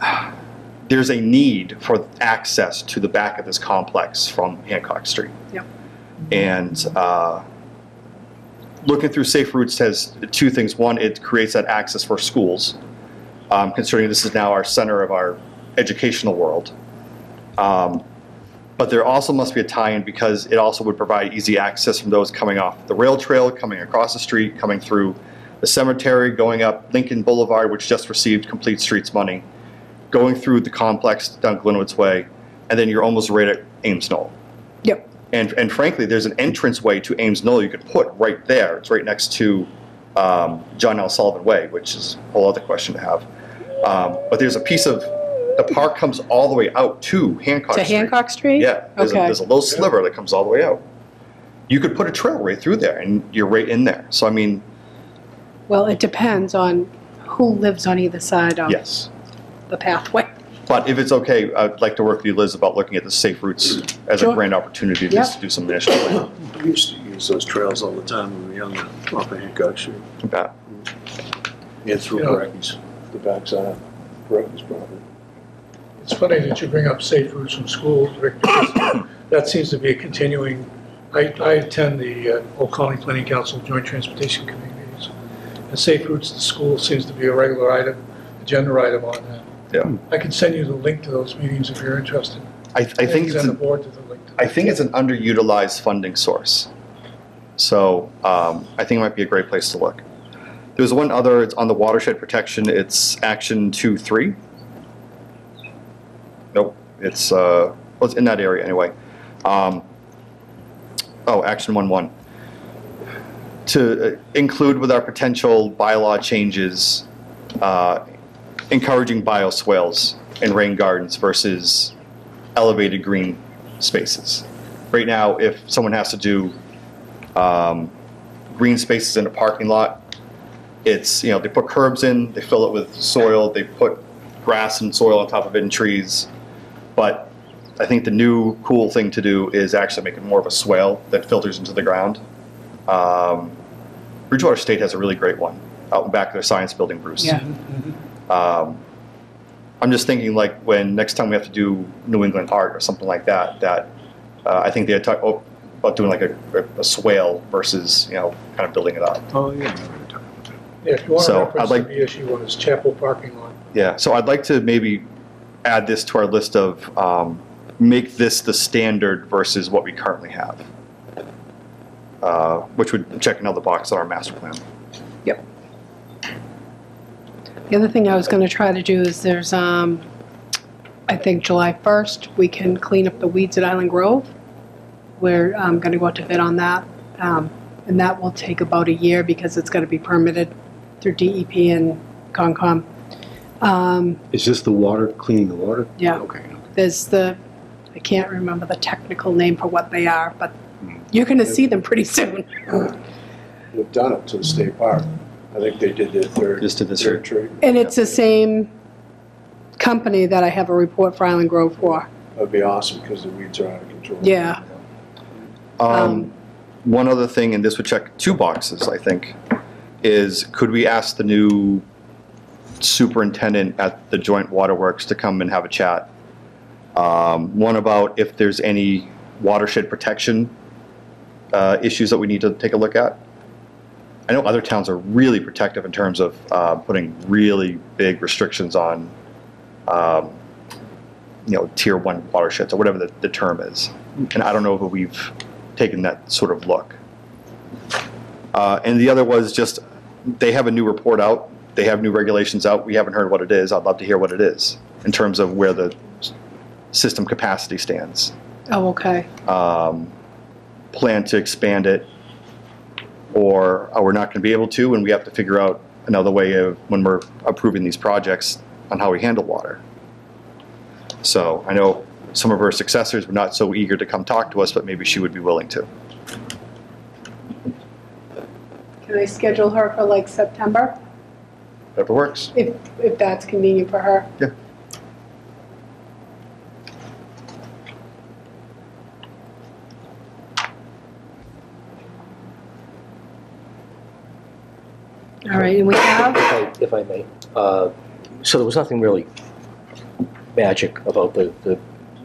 there's a need for access to the back of this complex from Hancock Street. Yep. And uh, looking through Safe Routes has two things. One, it creates that access for schools, um, considering this is now our center of our educational world. Um, but there also must be a tie-in because it also would provide easy access from those coming off the rail trail, coming across the street, coming through the cemetery, going up Lincoln Boulevard, which just received Complete Streets money, going through the complex down Glenwood's Way, and then you're almost right at Ames Nowell. Yep. And, and frankly, there's an entrance way to Ames Nowell you could put right there. It's right next to um, John L. Sullivan Way, which is a whole other question to have. Um, but there's a piece of, the park comes all the way out to Hancock To Street. Hancock Street? Yeah, there's, a, Okay. there's a little sliver that comes all the way out. you could put a trail right through there and you're right in there. So I mean, Well, it depends on who lives on either side of yes. the pathway. But if it's okay, I'd like to work with you, Liz, about looking at the safe routes as a Sure. grand opportunity just to do some initial planning. We used to use those trails all the time when we were younger, off of Hancock Street. Okay. And through Yeah. Brecky's, the backside of Brecky's property. It's funny that you bring up safe routes from schools, Rick, because that seems to be a continuing, I, I attend the uh, Old Colony Planning Council Joint Transportation Committee meetings. And safe routes to school seems to be a regular item, agenda item on that. Yeah. I can send you the link to those meetings if you're interested. I, I think it's, Send the an- board to the link. I think it's an underutilized funding source. So um, I think it might be a great place to look. There's one other, it's on the watershed protection, it's action two, three. Nope, it's, uh, well, it's in that area anyway. Um, Oh, action one, one. To uh, include with our potential bylaw changes, uh, encouraging bioswales and rain gardens versus elevated green spaces. Right now, if someone has to do um, green spaces in a parking lot, it's, you know, they put curbs in, they fill it with soil, they put grass and soil on top of it and trees. But I think the new cool thing to do is actually make it more of a swale that filters into the ground. Um, Bridgewater State has a really great one out in back of their science building, Bruce. Yeah. Um, I'm just thinking like when next time we have to do New England art or something like that, that uh, I think they had talked oh, about doing like a, a swale versus, you know, kind of building it up. Oh, yeah. Yeah, if you want to So, I'd like- the issue one is Chapel parking lot. Yeah, so I'd like to maybe add this to our list of, um, make this the standard versus what we currently have. Uh, which would check another box on our master plan. Yep. The other thing I was gonna try to do is there's, um, I think July 1st, we can clean up the weeds at Island Grove. We're, um, gonna go out to bid on that. Um, and that will take about a year because it's gonna be permitted through DEP and Concom. Um, Is this the water, cleaning the water? yeah. Okay. There's the, I can't remember the technical name for what they are, but you're gonna see them pretty soon. They've done it to the state park. I think they did their third. Just did this third tree. And it's the same company that I have a report for Island Grove for. That'd be awesome because the weeds are out of control. Yeah. Um, one other thing, and this would check two boxes, I think, is could we ask the new superintendent at the Joint Waterworks to come and have a chat? Um, one about if there's any watershed protection uh, issues that we need to take a look at. I know other towns are really protective in terms of uh, putting really big restrictions on, um, you know, tier one watersheds or whatever the, the term is. And I don't know if we've taken that sort of look. Uh, and the other was just, they have a new report out, they have new regulations out, we haven't heard what it is, I'd love to hear what it is, in terms of where the system capacity stands. Oh, okay. Um, plan to expand it, or are we not gonna be able to, and we have to figure out another way of, when we're approving these projects, on how we handle water. So, I know some of her successors were not so eager to come talk to us, but maybe she would be willing to. Can I schedule her for like September, Whatever works. if, if that's convenient for her? Yeah. All right, and we have, If I, if I may, uh, so there was nothing really magic about the, the,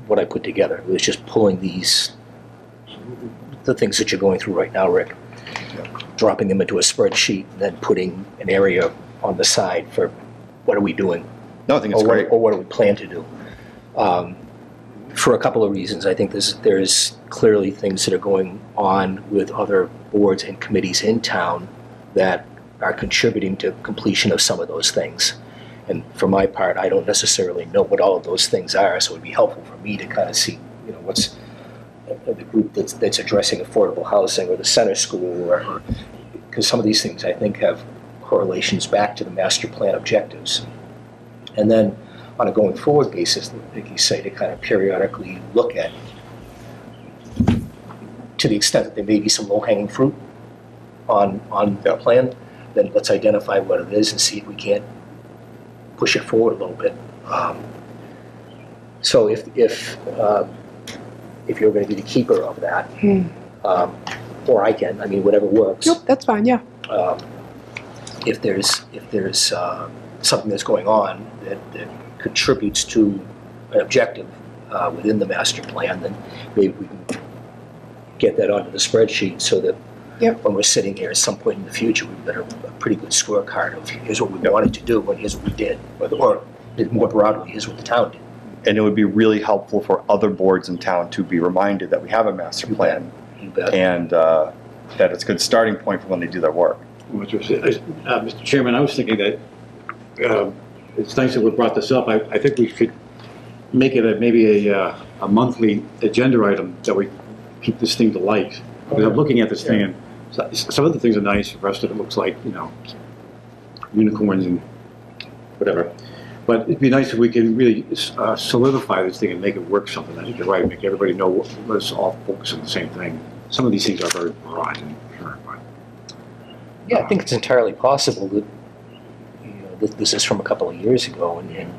what I put together. It was just pulling these, the things that you're going through right now, Rick, dropping them into a spreadsheet, and then putting an area on the side for what are we doing? No, I think it's or what- great. Or what do we plan to do? Um, For a couple of reasons. I think there's, there's clearly things that are going on with other boards and committees in town that are contributing to completion of some of those things. And for my part, I don't necessarily know what all of those things are, so it'd be helpful for me to kind of see, you know, what's uh, the group that's, that's addressing affordable housing or the center school or, because some of these things I think have correlations back to the master plan objectives. And then on a going forward basis, like you say, to kind of periodically look at to the extent that there may be some low-hanging fruit on, on the plan, then let's identify what it is and see if we can't push it forward a little bit. Um, So if, if, um, if you're gonna be the keeper of that, Hmm. um, or I can, I mean, whatever works. Nope, that's fine, yeah. um, if there's, if there's uh, something that's going on that, that contributes to an objective uh, within the master plan, then maybe we can get that onto the spreadsheet so that Yep. when we're sitting here at some point in the future, we've got a, a pretty good scorecard of here's what we wanted to do, and here's what we did, or, or more broadly, here's what the town did. And it would be really helpful for other boards in town to be reminded that we have a master plan You bet. and uh, that it's a good starting point for when they do their work. Which uh, Mr. Chairman, I was thinking that, um, it's nice that we brought this up. I, I think we should make it a, maybe a, uh, a monthly agenda item that we keep this thing to light. Because I'm looking at this thing and so- some of the things are nice, the rest of it looks like, you know, unicorns and whatever. But it'd be nice if we can really uh, solidify this thing and make it work something. I think you're right, make everybody know, what- let's all focus on the same thing. Some of these things are very broad and, Yeah, I think it's entirely possible that, you know, this is from a couple of years ago, and, and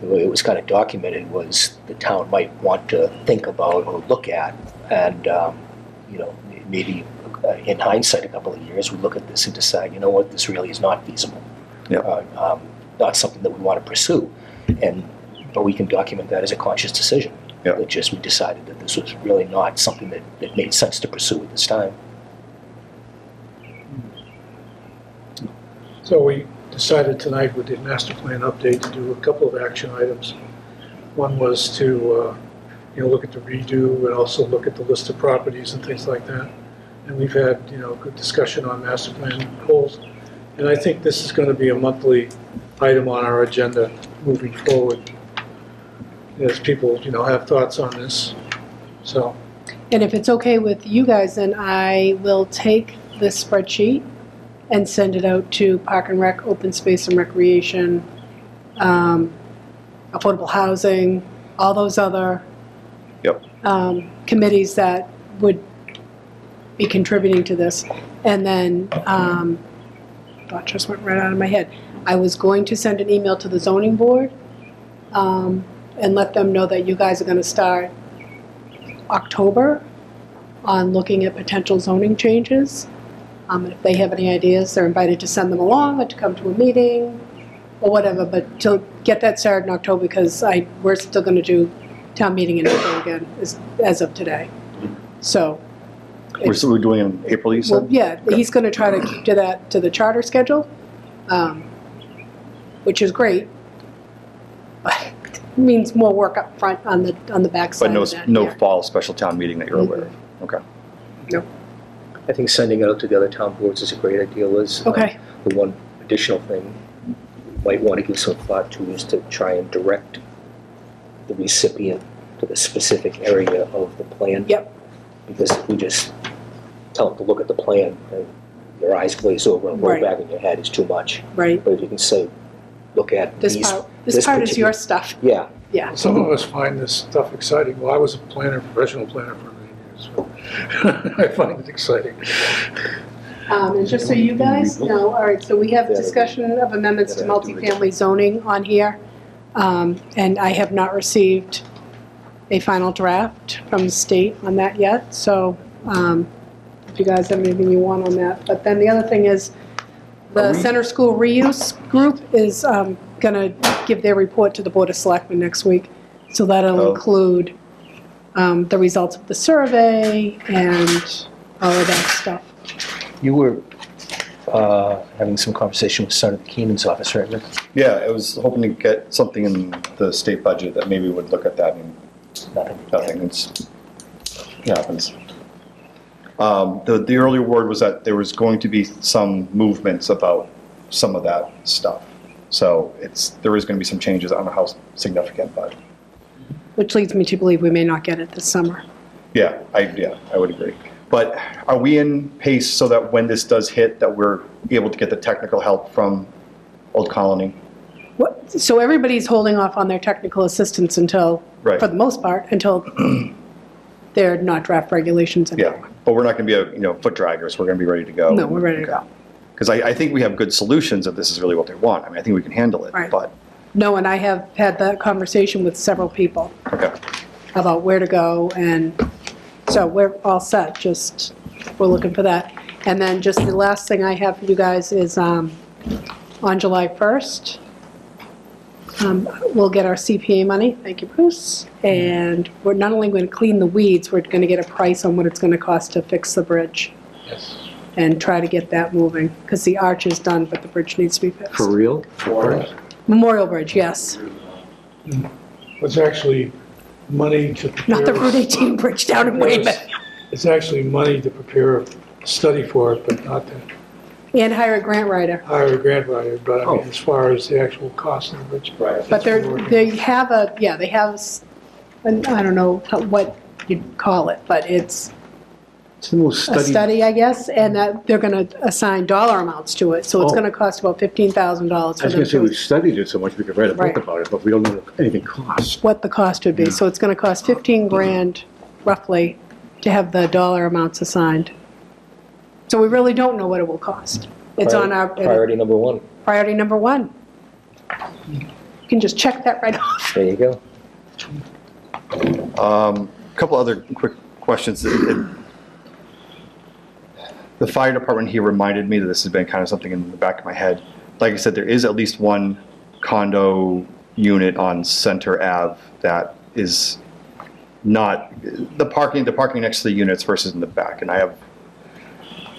the way it was kind of documented was the town might want to think about or look at, and, um, you know, maybe uh, in hindsight, a couple of years, we look at this and decide, you know what, this really is not feasible. Yeah. Uh, um, Not something that we want to pursue, and, but we can document that as a conscious decision. Yeah. That just, we decided that this was really not something that, that made sense to pursue at this time. So we decided tonight with the master plan update to do a couple of action items. One was to, uh, you know, look at the REDO and also look at the list of properties and things like that. And we've had, you know, good discussion on master plan goals. And I think this is going to be a monthly item on our agenda moving forward. As people, you know, have thoughts on this. So, And if it's okay with you guys, then I will take this spreadsheet and send it out to Park and Rec, Open Space and Recreation, um, Affordable Housing, all those other Yep. um, committees that would be contributing to this. And then, um, thought just went right out of my head. I was going to send an email to the zoning board um, and let them know that you guys are going to start October on looking at potential zoning changes. Um, and if they have any ideas, they're invited to send them along or to come to a meeting or whatever, but to get that started in October because I, we're still gonna do town meeting in April again, as, as of today. So, We're still doing it in April, you well, said? yeah, he's gonna try to keep to that, to the charter schedule, um, which is great. But it means more work up front on the, on the backside But no, of that. no yeah. fall special town meeting that you're aware of? Okay. I think sending it out to the other town boards is a great idea, Liz. Um, Okay. The one additional thing you might want to give some thought to is to try and direct the recipient to the specific area of the plan. Yep. Because if we just tell them to look at the plan, and your eyes glaze over and roll Right. back in your head is too much. Right, But if you can say, look at this these. part, this part is particular- your stuff, Yeah, yeah. some of us find this stuff exciting. Well, I was a planner, professional planner for many years, so I find it exciting. Um, and just so you guys know, all right, so we have discussion of amendments to multifamily zoning on here. Um, and I have not received a final draft from the state on that yet, so, um, if you guys have anything you want on that. But then the other thing is, the center school reuse group is, um, gonna give their report to the Board of Selectmen next week. So that'll Oh. include, um, the results of the survey and all of that stuff. you were uh, having some conversation with Senator Keenan's office, right, Rick? Yeah, I was hoping to get something in the state budget that maybe would look at that and Nothing. nothing, it's, it happens. Um, the, the earlier word was that there was going to be some movements about some of that stuff. So it's, there is gonna be some changes, I don't know how significant, but, Which leads me to believe we may not get it this summer. yeah, I, yeah, I would agree. But are we in pace so that when this does hit, that we're able to get the technical help from Old Colony? What, so everybody's holding off on their technical assistance until, Right. for the most part, until they're not draft regulations anymore. Yeah, but we're not gonna be a, you know, foot draggers, we're gonna be ready to go. No, we're ready to go. Because I, I think we have good solutions if this is really what they want. I mean, I think we can handle it, Right. but, No, and I have had that conversation with several people okay. about where to go, and so we're all set, just, we're looking for that. And then just the last thing I have for you guys is, um, on July 1st, um, we'll get our CPA money, thank you, Bruce, and we're not only going to clean the weeds, we're going to get a price on what it's going to cost to fix the bridge. And try to get that moving, because the arch is done, but the bridge needs to be fixed. For real? Memorial Bridge, yes, It's actually money to not the Route 18 bridge down in Weymouth. it's actually money to prepare a study for it, but not to And hire a grant writer. hire a grant writer. But I Oh. mean, as far as the actual cost of the bridge. Right. But they're, they have a, yeah, they have, s- an- I don't know how- what you'd call it, but it's It's the most a studied. study, I guess, and that they're going to assign dollar amounts to it. So it's Oh. going to cost about $15,000 I for was them gonna say, to, we've studied it so much, we could write a Right. book about it, but we don't know what anything costs. what the cost would be. So it's going to cost 15 grand roughly to have the dollar amounts assigned. So we really don't know what it will cost. It's on our, Priority number one. priority number one. You can just check that right off. There you go. Um, Couple other quick questions. It- it- The fire department here reminded me that this has been kind of something in the back of my head. Like I said, there is at least one condo unit on Center Ave that is not, the parking, the parking next to the units versus in the back. And I have,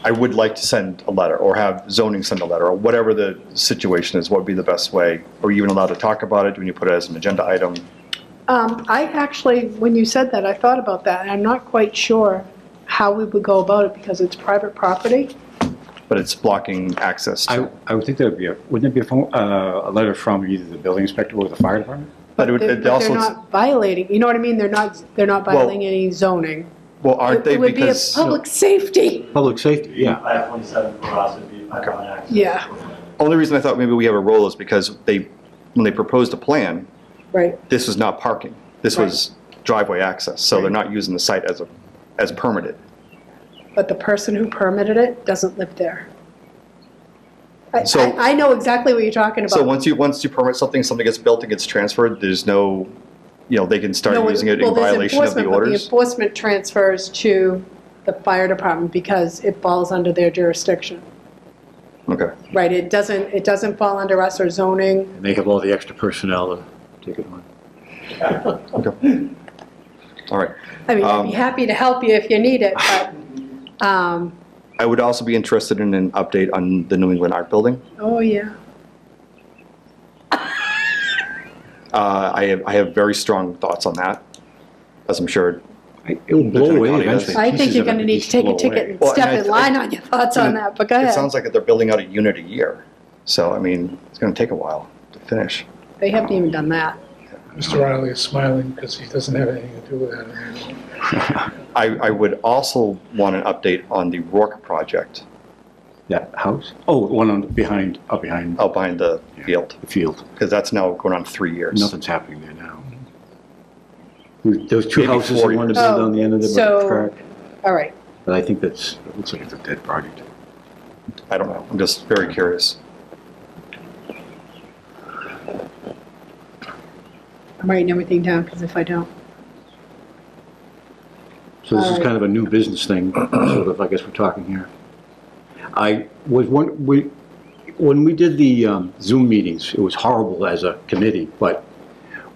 I would like to send a letter or have zoning send a letter or whatever the situation is, what would be the best way? Are you even allowed to talk about it? Do you put it as an agenda item? Um, I actually, when you said that, I thought about that, I'm not quite sure how we would go about it because it's private property. But it's blocking access to. I, I would think there would be a, wouldn't there be a phone, uh, a letter from either the building inspector or the fire department? But it would, They're- it But also, they're not violating, you know what I mean? They're not, they're not Well, violating any zoning. well, aren't It- they It would be a because, public safety. Public safety, yeah. Five twenty-seven for us would be five on access. Yeah, only reason I thought maybe we have a role is because they, when they proposed a plan, right. this was not parking. This was driveway access, so they're not using the site as a, as permitted. But the person who permitted it doesn't live there. I, So- I I know exactly what you're talking about. So once you, once you permit something, something gets built and gets transferred, there's no, you know, they can start No, using it well, in there's violation of the enforcement, but The orders? enforcement transfers to the fire department because it falls under their jurisdiction. Okay. Right, it doesn't, it doesn't fall under us or zoning. And they have all the extra personnel to take it on. All right. I mean, I'd Um, be happy to help you if you need it, but, um, I would also be interested in an update on the New England Art Building. oh, yeah. Uh, I have, I have very strong thoughts on that, as I'm sure. It will blow away County does. eventually. I think Pieces you're of it gonna need to take a blow ticket away. and Well, step and I- in line on your thoughts on that, but go It ahead. sounds like they're building out a unit a year, so, I mean, it's gonna take a while to finish. They haven't even done that. Mr. Riley is smiling because he doesn't have anything to do with that. I, I would also want an update on the Rourke project That house? Oh, one on, behind, up behind out behind the field, the field. because that's now going on three years. Nothing's happening there now. Those two Maybe houses four they wanted to years. build on the end of the oh, So- track, All right, but I think that's, it looks like it's a dead project. I don't know, I'm just very curious. I'm writing everything down, because if I don't, So this is kind of a new business thing, sort of, I guess we're talking here. I was one, we, when we did the um, Zoom meetings, it was horrible as a committee, but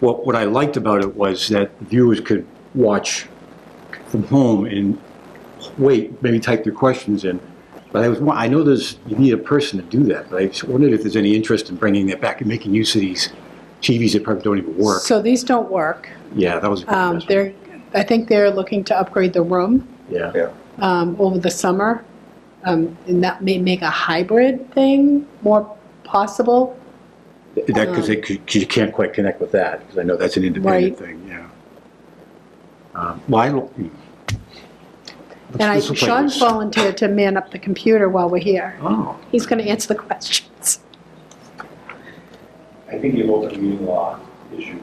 what, what I liked about it was that viewers could watch from home and wait, maybe type their questions in. But I was, I know there's, you need a person to do that, but I just wondered if there's any interest in bringing that back and making use of these TVs that probably don't even work. so these don't work. Yeah, that was a good Um, investment. they're, I think they're looking to upgrade the room. Yeah. Yeah. um, over the summer. Um, And that may make a hybrid thing more possible. That, because they, 'cause you can't quite connect with that, because I know that's an independent Right. thing, yeah. Um, Well, I don't. hmm. And I, This looks like Sean's it's- volunteered to man up the computer while we're here. Oh, He's going to answer the questions. I think you have open meeting law issues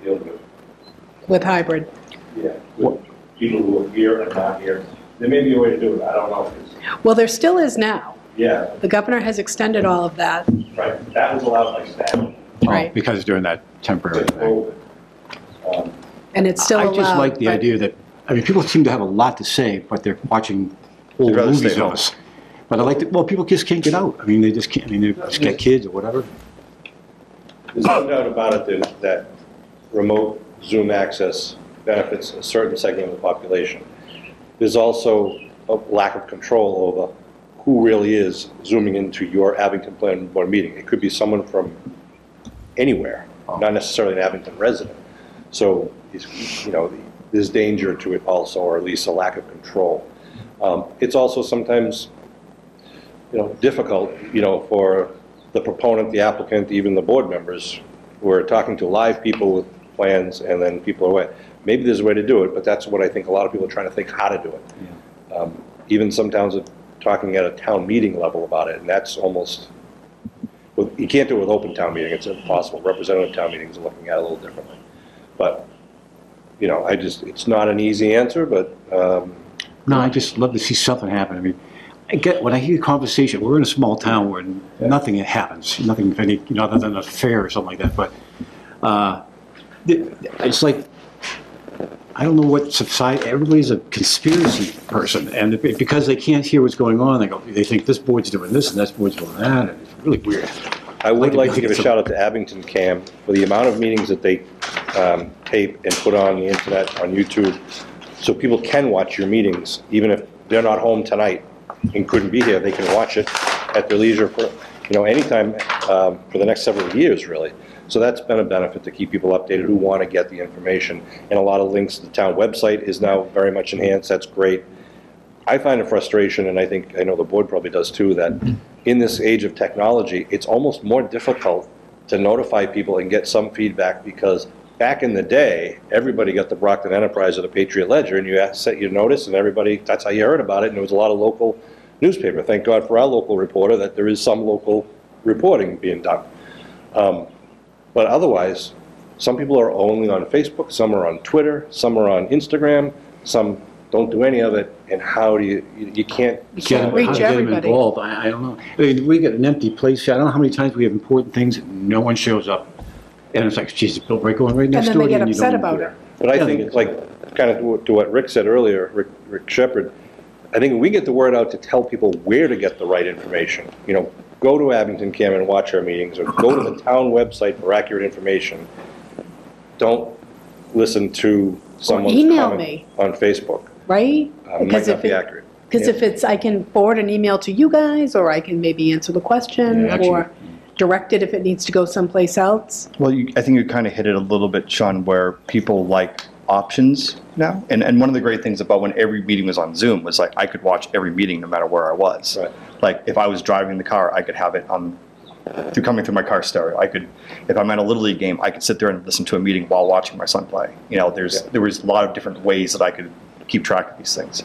to deal with. with hybrid. Yeah. With people who are here and not here. There may be a way to do it, I don't know. if it's- Well, there still is now. Yeah, The governor has extended all of that. right, that was allowed by statute. Right. Because during that temporary to thing. COVID. Um, And it's still allowed. I just like the but- idea that, I mean, people seem to have a lot to say, but they're watching old They'd rather movies stay of home. us. But I like, to- well, people just can't get out. I mean, they just can't, I mean, they just get kids or whatever. There's no doubt about it that, that remote Zoom access benefits a certain segment of the population. There's also a lack of control over who really is zooming into your Abington Planning Board meeting. It could be someone from anywhere, not necessarily an Abington resident. So, you know, there's danger to it also, or at least a lack of control. Um, It's also sometimes, you know, difficult, you know, for the proponent, the applicant, even the board members, who are talking to live people with plans, and then people are away. Maybe there's a way to do it, but that's what I think a lot of people are trying to think how to do it. Um, Even some towns are talking at a town meeting level about it, and that's almost, well, you can't do it with open town meeting, it's impossible. Representative town meetings are looking at it a little differently. But, you know, I just, it's not an easy answer, but, um, No, I just love to see something happen. I mean, I get, when I hear conversation, we're in a small town where nothing happens, nothing, of any, you know, other than a fair or something like that, but, uh, it's like, I don't know what society, everybody's a conspiracy person, and if- because they can't hear what's going on, they go, they think this board's doing this and this board's doing that, and it's really weird. I would like to give a shout out to Abington Cam for the amount of meetings that they um, tape and put on the internet, on YouTube, so people can watch your meetings, even if they're not home tonight and couldn't be here, they can watch it at their leisure for, you know, anytime um, for the next several years, really. So that's been a benefit to keep people updated who want to get the information. And a lot of links to the town website is now very much enhanced, that's great. I find a frustration, and I think, I know the board probably does too, that in this age of technology, it's almost more difficult to notify people and get some feedback because back in the day, everybody got the Brockton Enterprise or the Patriot Ledger and you set your notice and everybody, that's how you heard about it and there was a lot of local newspaper. Thank God for our local reporter that there is some local reporting being done. Um, But otherwise, some people are only on Facebook, some are on Twitter, some are on Instagram, some don't do any of it, and how do you, you you can't. Get 'em- Reach how to get 'em everybody. involved, I, I don't know. I mean, we get an empty place, I don't know how many times we have important things, no one shows up. And it's like, geez, Bill Brick going right And next then door. they to get you, and upset don't about do it. But I think, it's- like, kind of to what Rick said earlier, Rick, Rick Shepherd, I think we get the word out to tell people where to get the right information, you know, go to Abington Cam and watch our meetings, or go to the town website for accurate information. Don't listen to someone's email comment me. on Facebook. right? Uh, It might Because not if be it- accurate. Because Yeah. if it's, I can forward an email to you guys, or I can maybe answer the question, Yeah, actually- or direct it if it needs to go someplace else. Well, you, I think you kind of hit it a little bit, Sean, where people like options now. And, and one of the great things about when every meeting was on Zoom was like I could watch every meeting no matter where I was. Right. Like if I was driving the car, I could have it on through coming through my car stereo. I could, if I'm at a little league game, I could sit there and listen to a meeting while watching my son play. You know, there's there was a lot of different ways that I could keep track of these things.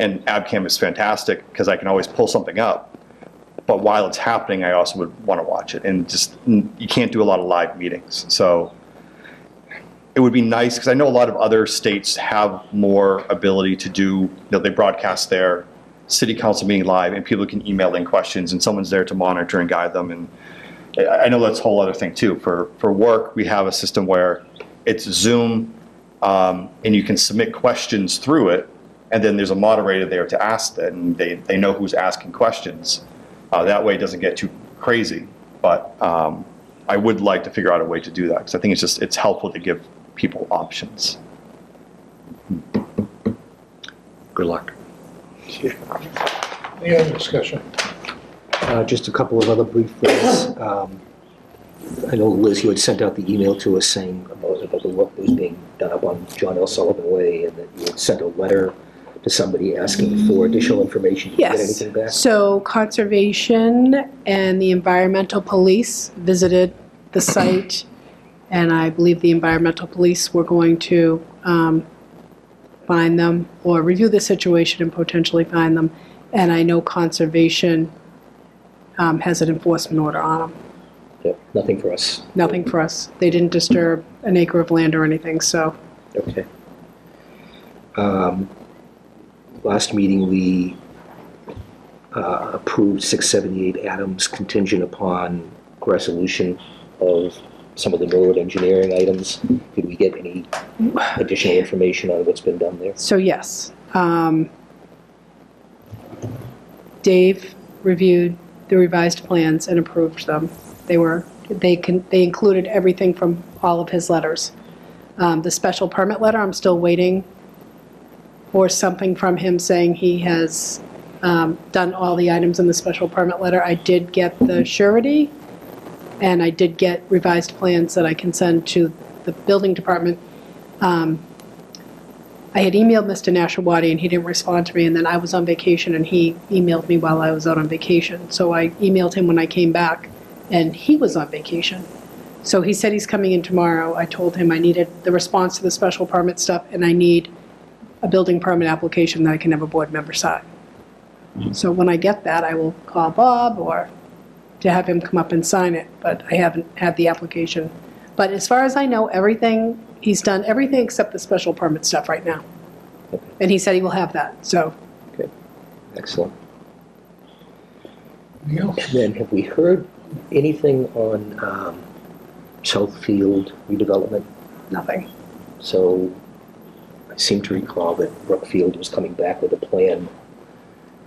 And Abcam is fantastic because I can always pull something up. But while it's happening, I also would want to watch it. And just you can't do a lot of live meetings, so it would be nice because I know a lot of other states have more ability to do. You know, they broadcast their city council meeting live, and people can email in questions, and someone's there to monitor and guide them. And I know that's a whole other thing too. For for work, we have a system where it's Zoom, um, and you can submit questions through it, and then there's a moderator there to ask that, and they they know who's asking questions. Uh, that way, it doesn't get too crazy. But um, I would like to figure out a way to do that because I think it's just it's helpful to give people options. Good luck. Yeah. Any other discussion? Uh, Just a couple of other brief things. Um, I know, Liz, you had sent out the email to us saying about, about the work that was being done up on John L. Sullivan Way, and that you had sent a letter to somebody asking for additional information. Did you get Yes. anything back? So Conservation and the Environmental Police visited the site, and I believe the Environmental Police were going to um, find them or review the situation and potentially find them. And I know Conservation um, has an enforcement order on them. Yep, Nothing for us. Nothing for us. They didn't disturb an acre of land or anything, so. Okay. Um, Last meeting, we uh, approved 678 Adams contingent upon resolution of some of the road engineering items. Did we get any additional information on what's been done there? So yes, um, Dave reviewed the revised plans and approved them. They were, they can, they included everything from all of his letters. Um, The special permit letter, I'm still waiting for something from him saying he has um, done all the items in the special permit letter. I did get the surety, and I did get revised plans that I can send to the building department. Um, I had emailed Mr. Nashawati and he didn't respond to me, and then I was on vacation and he emailed me while I was out on vacation. So I emailed him when I came back, and he was on vacation. So he said he's coming in tomorrow. I told him I needed the response to the special permit stuff, and I need a building permit application that I can have a board member sign. So when I get that, I will call Bob or to have him come up and sign it, but I haven't had the application. But as far as I know, everything, he's done everything except the special permit stuff right now. And he said he will have that, so. Excellent. And then, have we heard anything on um, Southfield redevelopment? Nothing. So I seem to recall that Brookfield was coming back with a plan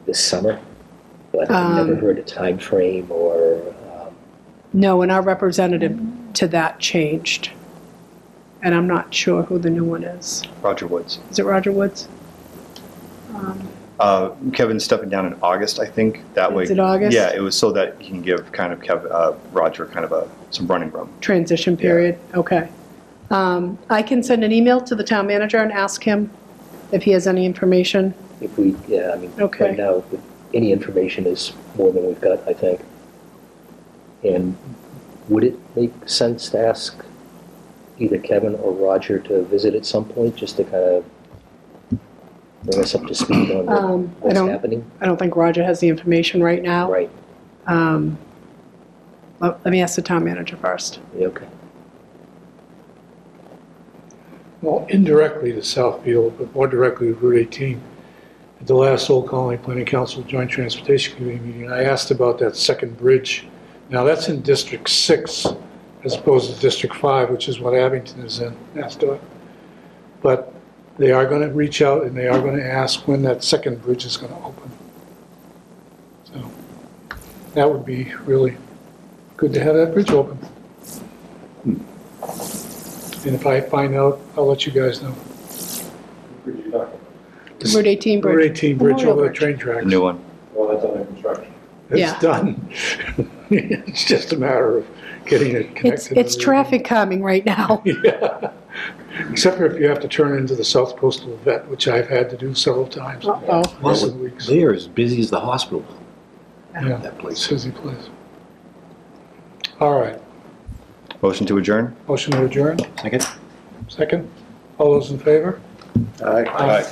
this summer, but I've never Um, heard a time frame or, um, No, and our representative to that changed. And I'm not sure who the new one is. Roger Woods. Is it Roger Woods? Um, Uh, Kevin's stepping down in August, I think, that way. Is it August? Yeah, it was so that he can give kind of Kev, uh, Roger kind of a, some running room. Transition period, okay. Um, I can send an email to the town manager and ask him if he has any information. if we, yeah, I mean, Okay. right now, any information is more than we've got, I think. And would it make sense to ask either Kevin or Roger to visit at some point, just to kind of bring us up to speed on what- Um, I what's don't, happening? I don't think Roger has the information right now. Right, Um, Let let me ask the town manager first. yeah, okay. Well, indirectly to Southfield, but more directly to Route 18. At the last Old Colony Planning Council Joint Transportation Committee meeting, I asked about that second bridge. Now, that's in District 6 as opposed to District 5, which is what Abington is in, it. But they are going to reach out and they are going to ask when that second bridge is going to open. So that would be really good to have that bridge open. Hmm. And if I find out, I'll let you guys know. Route 18 bridge. Route 18 bridge Memorial over the Bridge. train tracks. The new one. Well, that's under construction. Yeah. It's done. It's just a matter of getting it connected. It's, it's traffic calming right now. Yeah. Except for if you have to turn into the South Coastal Vet, which I've had to do several times. Uh-oh. Recent weeks. They are as busy as the hospital. Yeah, That place. it's a busy place. All right, Motion to adjourn? motion to adjourn, Second? second. All those in favor? Aye.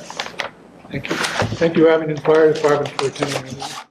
Thank you. Thank you, Abington Fire Department, for attending the meeting.